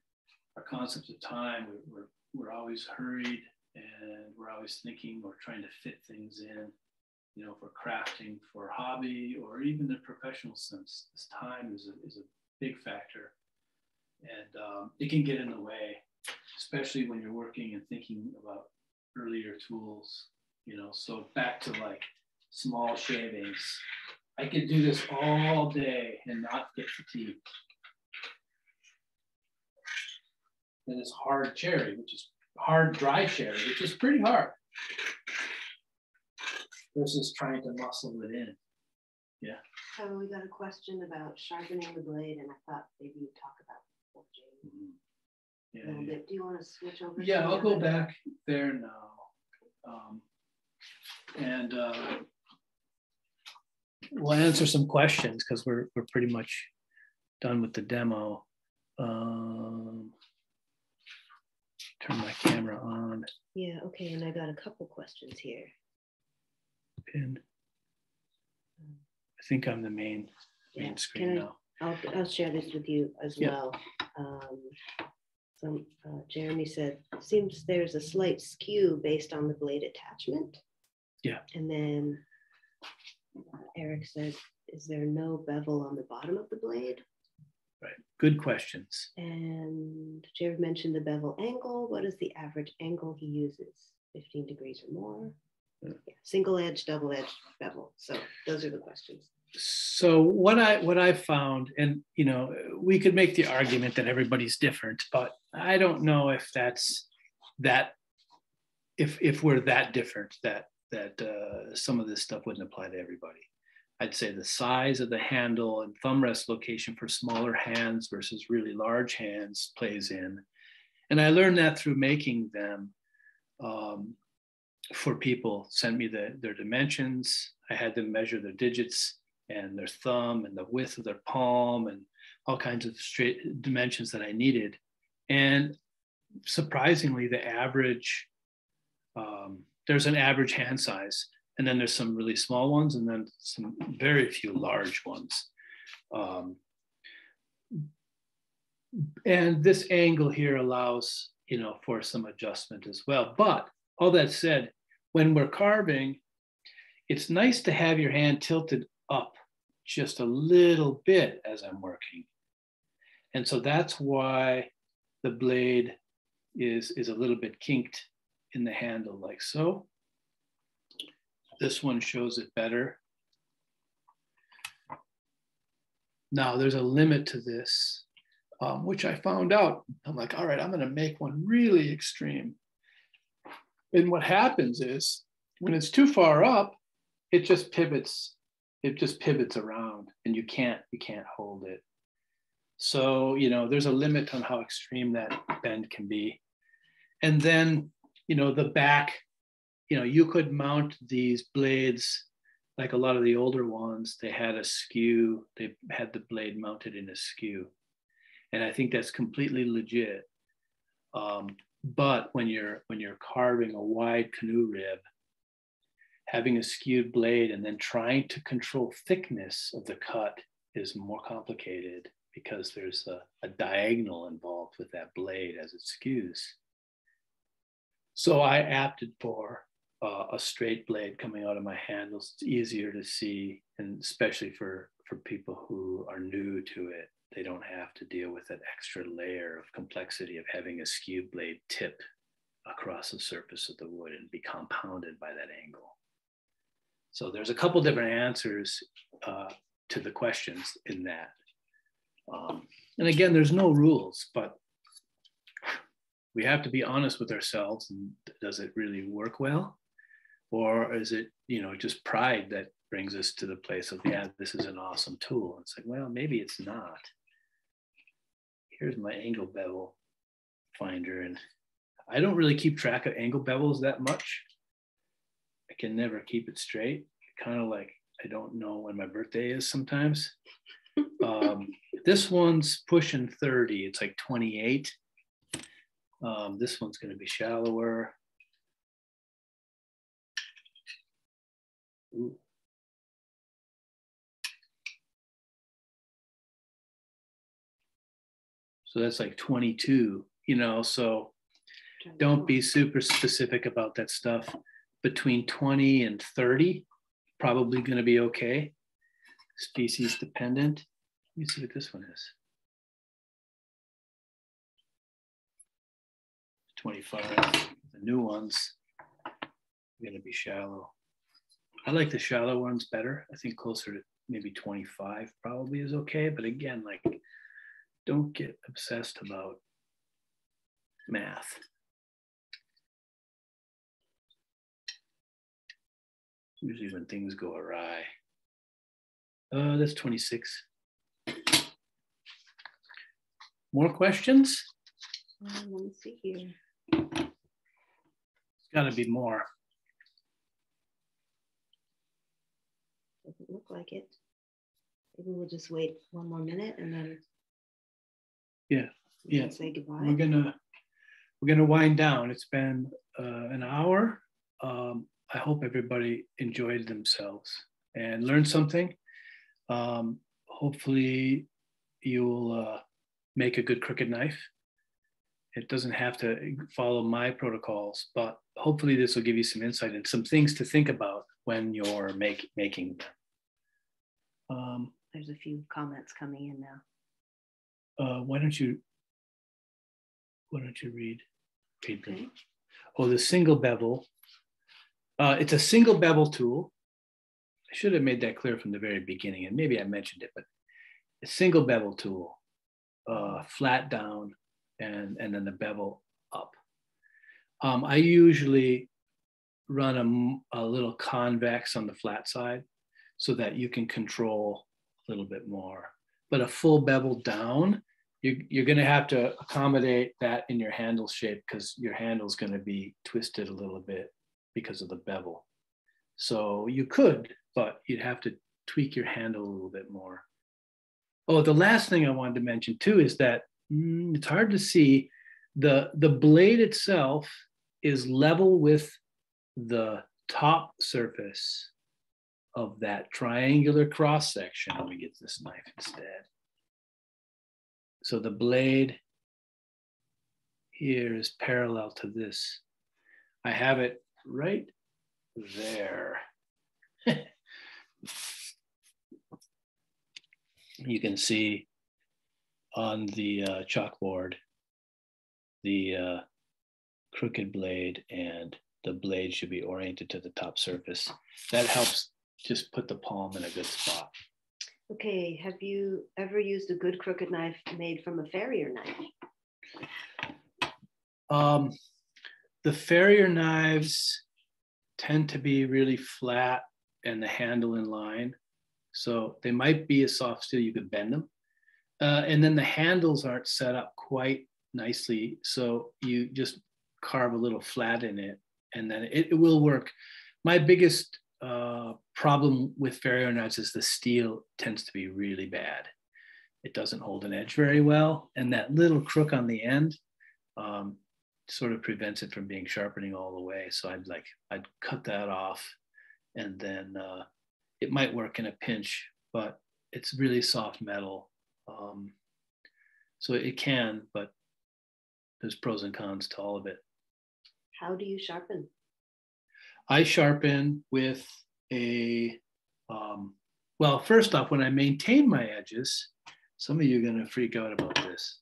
our concepts of time, we're, we're, we're always hurried and we're always thinking or trying to fit things in you know, for crafting for hobby or even the professional sense, this time is a, is a big factor. And um, it can get in the way, especially when you're working and thinking about earlier tools, you know. So back to like small shavings. I could do this all day and not get fatigued. And this hard cherry, which is hard dry cherry, which is pretty hard versus trying to muscle it in. Yeah. So we got a question about sharpening the blade, and I thought maybe you'd talk about forging mm-hmm. yeah, a little yeah. bit. Do you want to switch over? Yeah, I'll go back there now. Um, and uh, we'll answer some questions because we're, we're pretty much done with the demo. Um, turn my camera on. Yeah, okay, and I got a couple questions here pin. I think I'm the main, main yeah. screen now. I'll, I'll share this with you as yeah. well. Um, some, uh, Jeremy said, seems there's a slight skew based on the blade attachment. Yeah. And then uh, Eric said, is there no bevel on the bottom of the blade? Right. Good questions. And Jared mentioned the bevel angle. What is the average angle he uses? 15 degrees or more? Single edge, double edge bevel. So those are the questions. So what I what I found, and you know, we could make the argument that everybody's different, but I don't know if that's that if if we're that different that that uh, some of this stuff wouldn't apply to everybody. I'd say the size of the handle and thumb rest location for smaller hands versus really large hands plays in. And I learned that through making them. Um, for people sent me the, their dimensions. I had them measure their digits and their thumb and the width of their palm and all kinds of straight dimensions that I needed. And surprisingly, the average, um, there's an average hand size, and then there's some really small ones, and then some very few large ones. Um, and this angle here allows, you know, for some adjustment as well. But all that said, when we're carving, it's nice to have your hand tilted up just a little bit as I'm working. And so that's why the blade is, is a little bit kinked in the handle like so. This one shows it better. Now there's a limit to this, um, which I found out. I'm like, all right, I'm gonna make one really extreme. And what happens is when it's too far up, it just pivots. It just pivots around and you can't, you can't hold it. So, you know, there's a limit on how extreme that bend can be. And then, you know, the back, you know, you could mount these blades like a lot of the older ones, they had a skew, they had the blade mounted in a skew. And I think that's completely legit. Um, but when you're when you're carving a wide canoe rib, having a skewed blade and then trying to control thickness of the cut is more complicated because there's a, a diagonal involved with that blade as it skews. So I opted for uh, a straight blade coming out of my handles. It's easier to see, and especially for, for people who are new to it they don't have to deal with that extra layer of complexity of having a skew blade tip across the surface of the wood and be compounded by that angle. So there's a couple different answers uh, to the questions in that. Um, and again, there's no rules, but we have to be honest with ourselves. And does it really work well? Or is it, you know, just pride that brings us to the place of, yeah, this is an awesome tool. It's like, well, maybe it's not. Here's my angle bevel finder. And I don't really keep track of angle bevels that much. I can never keep it straight. Kind of like I don't know when my birthday is sometimes. *laughs* um, this one's pushing 30. It's like 28. Um, this one's going to be shallower. Ooh. So that's like 22, you know, so don't be super specific about that stuff. Between 20 and 30, probably going to be okay. Species dependent. Let me see what this one is. 25. The new ones are going to be shallow. I like the shallow ones better. I think closer to maybe 25 probably is okay. But again, like, don't get obsessed about math. Usually when things go awry. Uh, that's 26. More questions? Um, let me see here. It's got to be more. Doesn't look like it. Maybe we'll just wait one more minute and then. Yeah, we yeah. Say goodbye. We're gonna we're gonna wind down. It's been uh, an hour. Um, I hope everybody enjoyed themselves and learned something. Um, hopefully, you'll uh, make a good crooked knife. It doesn't have to follow my protocols, but hopefully, this will give you some insight and some things to think about when you're make, making them. Um, There's a few comments coming in now. Uh, why don't you why don't you read read them? Oh, the single bevel. Uh, it's a single bevel tool. I should have made that clear from the very beginning, and maybe I mentioned it, but a single bevel tool, uh, flat down, and and then the bevel up. Um, I usually run a, a little convex on the flat side so that you can control a little bit more. But a full bevel down, you, you're going to have to accommodate that in your handle shape because your handle's going to be twisted a little bit because of the bevel. So you could, but you'd have to tweak your handle a little bit more. Oh, the last thing I wanted to mention too is that mm, it's hard to see the the blade itself is level with the top surface of that triangular cross section. Let me get this knife instead. So the blade here is parallel to this. I have it right there. *laughs* you can see on the uh, chalkboard the uh, crooked blade and the blade should be oriented to the top surface. That helps just put the palm in a good spot. Okay, have you ever used a good crooked knife made from a farrier knife? Um, the farrier knives tend to be really flat and the handle in line. So they might be a soft steel, you could bend them. Uh, and then the handles aren't set up quite nicely. So you just carve a little flat in it and then it, it will work. My biggest uh, problem with farrier knives is the steel tends to be really bad. It doesn't hold an edge very well. And that little crook on the end um, sort of prevents it from being sharpening all the way. So I'd like, I'd cut that off and then uh, it might work in a pinch, but it's really soft metal. Um, so it can, but there's pros and cons to all of it. How do you sharpen? I sharpen with a, um, well, first off, when I maintain my edges, some of you are going to freak out about this.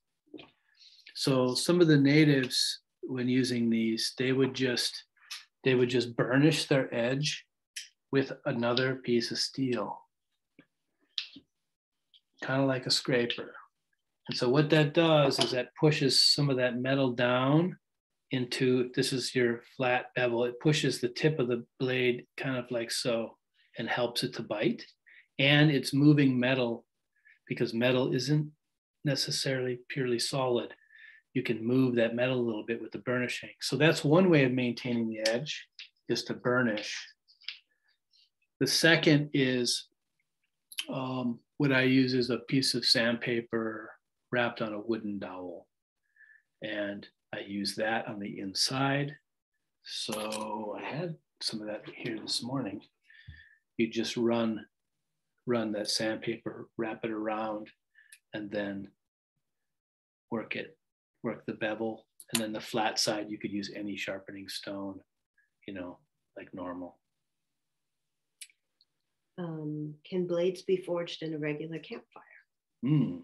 So some of the natives, when using these, they would just, they would just burnish their edge with another piece of steel, kind of like a scraper. And so what that does is that pushes some of that metal down into, this is your flat bevel, it pushes the tip of the blade kind of like so and helps it to bite. And it's moving metal because metal isn't necessarily purely solid. You can move that metal a little bit with the burnishing. So that's one way of maintaining the edge is to burnish. The second is um, what I use is a piece of sandpaper wrapped on a wooden dowel. And I use that on the inside. So I had some of that here this morning. You just run, run that sandpaper, wrap it around, and then work it, work the bevel. And then the flat side, you could use any sharpening stone, you know, like normal. Um, can blades be forged in a regular campfire? Mm.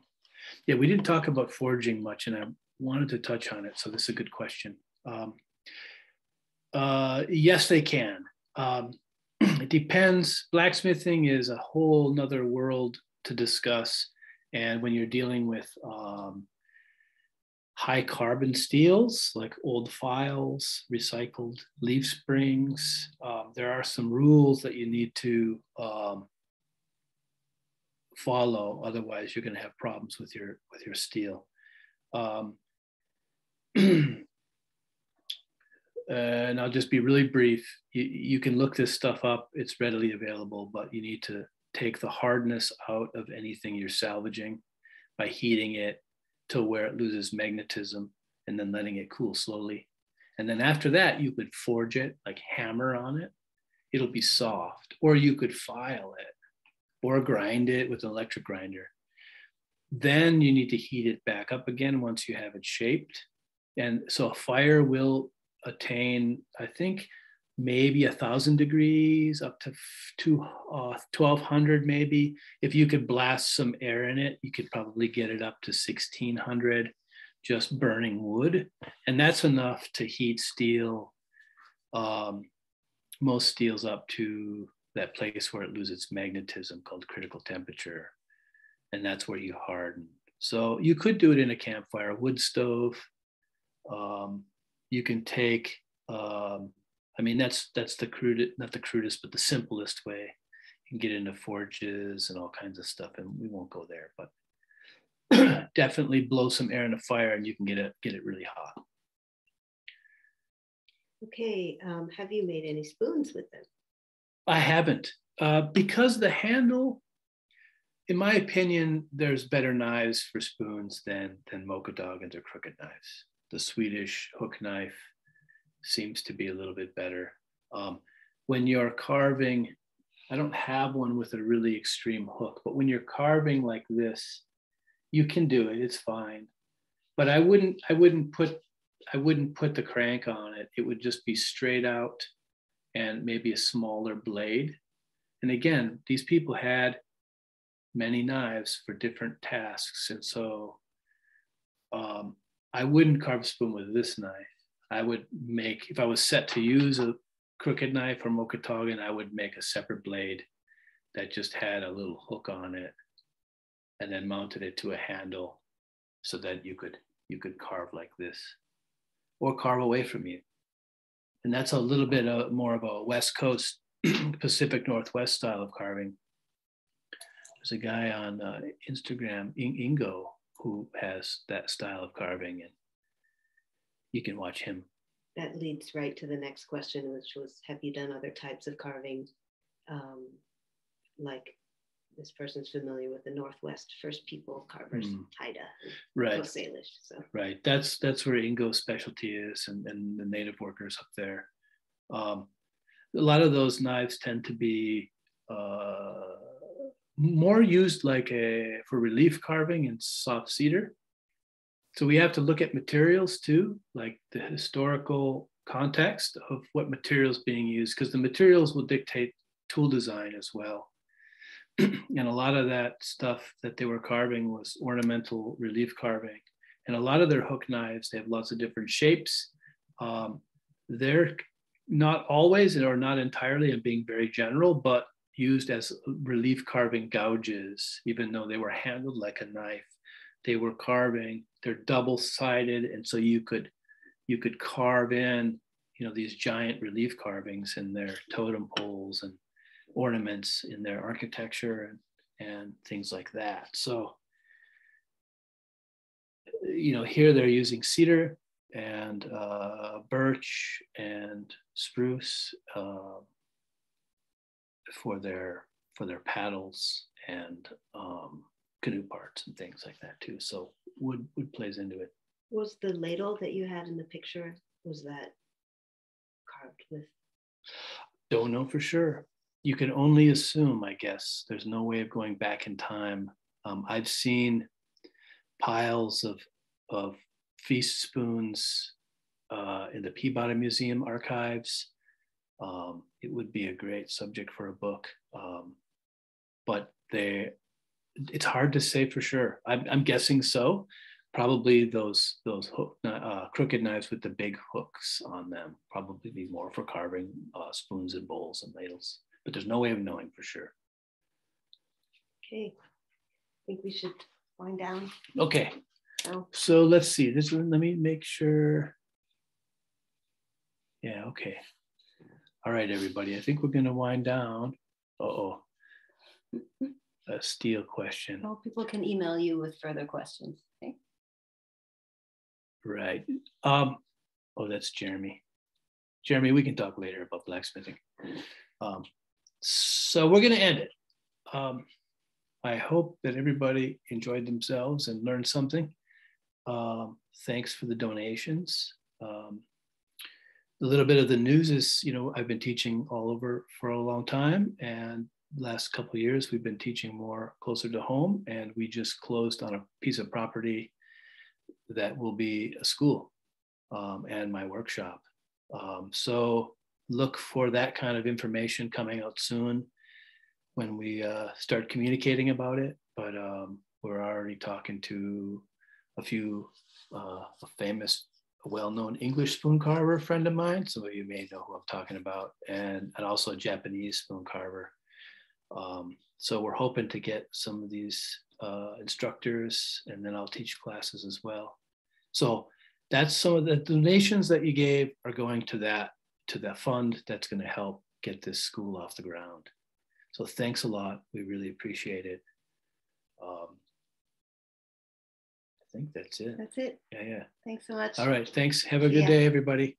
Yeah, we didn't talk about forging much, and I wanted to touch on it. So this is a good question. Um, uh, yes, they can. Um, *clears throat* it depends. Blacksmithing is a whole nother world to discuss. And when you're dealing with um, high carbon steels like old files, recycled leaf springs, um, there are some rules that you need to um, follow. Otherwise, you're going to have problems with your with your steel. Um, *clears throat* and I'll just be really brief. You, you can look this stuff up; it's readily available, but you need to take the hardness out of anything you're salvaging by heating it to where it loses magnetism and then letting it cool slowly. And then after that, you could forge it, like hammer on it. It'll be soft, or you could file it or grind it with an electric grinder. Then you need to heat it back up again once you have it shaped. And so a fire will attain, I think, maybe a thousand degrees up to two, uh, 1200 maybe. If you could blast some air in it, you could probably get it up to 1600 just burning wood. And that's enough to heat steel, um, most steels up to that place where it loses magnetism called critical temperature. And that's where you harden. So you could do it in a campfire, wood stove. Um, you can take, um, I mean, that's that's the crude, not the crudest, but the simplest way. You can get into forges and all kinds of stuff, and we won't go there. But *clears throat* definitely blow some air in a fire, and you can get it get it really hot. Okay, um, have you made any spoons with them? I haven't uh, because the handle, in my opinion, there's better knives for spoons than than Mocataugans or crooked knives. The Swedish hook knife seems to be a little bit better. Um, when you're carving, I don't have one with a really extreme hook, but when you're carving like this, you can do it. It's fine, but I wouldn't. I wouldn't put. I wouldn't put the crank on it. It would just be straight out and maybe a smaller blade. And again, these people had many knives for different tasks. And so um, I wouldn't carve a spoon with this knife. I would make, if I was set to use a crooked knife or Mocataugan, I would make a separate blade that just had a little hook on it and then mounted it to a handle so that you could you could carve like this or carve away from you and that's a little bit of, more of a West Coast, *clears throat* Pacific Northwest style of carving. There's a guy on uh, Instagram, Ingo, who has that style of carving, and you can watch him. That leads right to the next question, which was Have you done other types of carving? Um, like this person's familiar with the Northwest First People carvers, mm. Haida, right? Salish, so. Right. That's that's where Ingo's specialty is, and, and the native workers up there. Um, a lot of those knives tend to be uh, more used like a for relief carving and soft cedar. So we have to look at materials too, like the historical context of what materials being used, because the materials will dictate tool design as well. *clears throat* and a lot of that stuff that they were carving was ornamental relief carving. And a lot of their hook knives, they have lots of different shapes. Um, they're not always or not entirely, I'm being very general, but used as relief carving gouges, even though they were handled like a knife. They were carving, they're double sided. And so you could you could carve in, you know, these giant relief carvings in their totem poles and ornaments in their architecture and, and things like that. So, you know, here they're using cedar and uh, birch and spruce uh, for their for their paddles and um, canoe parts and things like that too. So wood wood plays into it. Was the ladle that you had in the picture was that carved with? Don't know for sure. You can only assume, I guess. There's no way of going back in time. Um, I've seen piles of of feast spoons uh, in the Peabody Museum archives. Um, it would be a great subject for a book, um, but they, it's hard to say for sure. I'm, I'm guessing so. Probably those those hook, uh, crooked knives with the big hooks on them probably be more for carving uh, spoons and bowls and ladles. But there's no way of knowing for sure. Okay, I think we should wind down. Okay, now. so let's see. This one, let me make sure. Yeah, okay. All right, everybody. I think we're going to wind down. Uh oh. A steel question. Well, people can email you with further questions. Okay. Right. Um, oh, that's Jeremy. Jeremy, we can talk later about blacksmithing. Um, so we're going to end it. Um, I hope that everybody enjoyed themselves and learned something. Um, thanks for the donations. Um, a little bit of the news is, you know, I've been teaching all over for a long time, and last couple years we've been teaching more closer to home, and we just closed on a piece of property that will be a school um, and my workshop. Um, so look for that kind of information coming out soon when we uh, start communicating about it. But um, we're already talking to a few uh, famous, well-known English spoon carver friend of mine. Some of you may know who I'm talking about, and, and also a Japanese spoon carver. Um, so we're hoping to get some of these uh, instructors, and then I'll teach classes as well. So that's some of the donations that you gave are going to that to that fund that's going to help get this school off the ground. So thanks a lot. We really appreciate it. Um, think that's it. That's it. Yeah, yeah. Thanks so much. All right. Thanks. Have a good Yeah. day, everybody.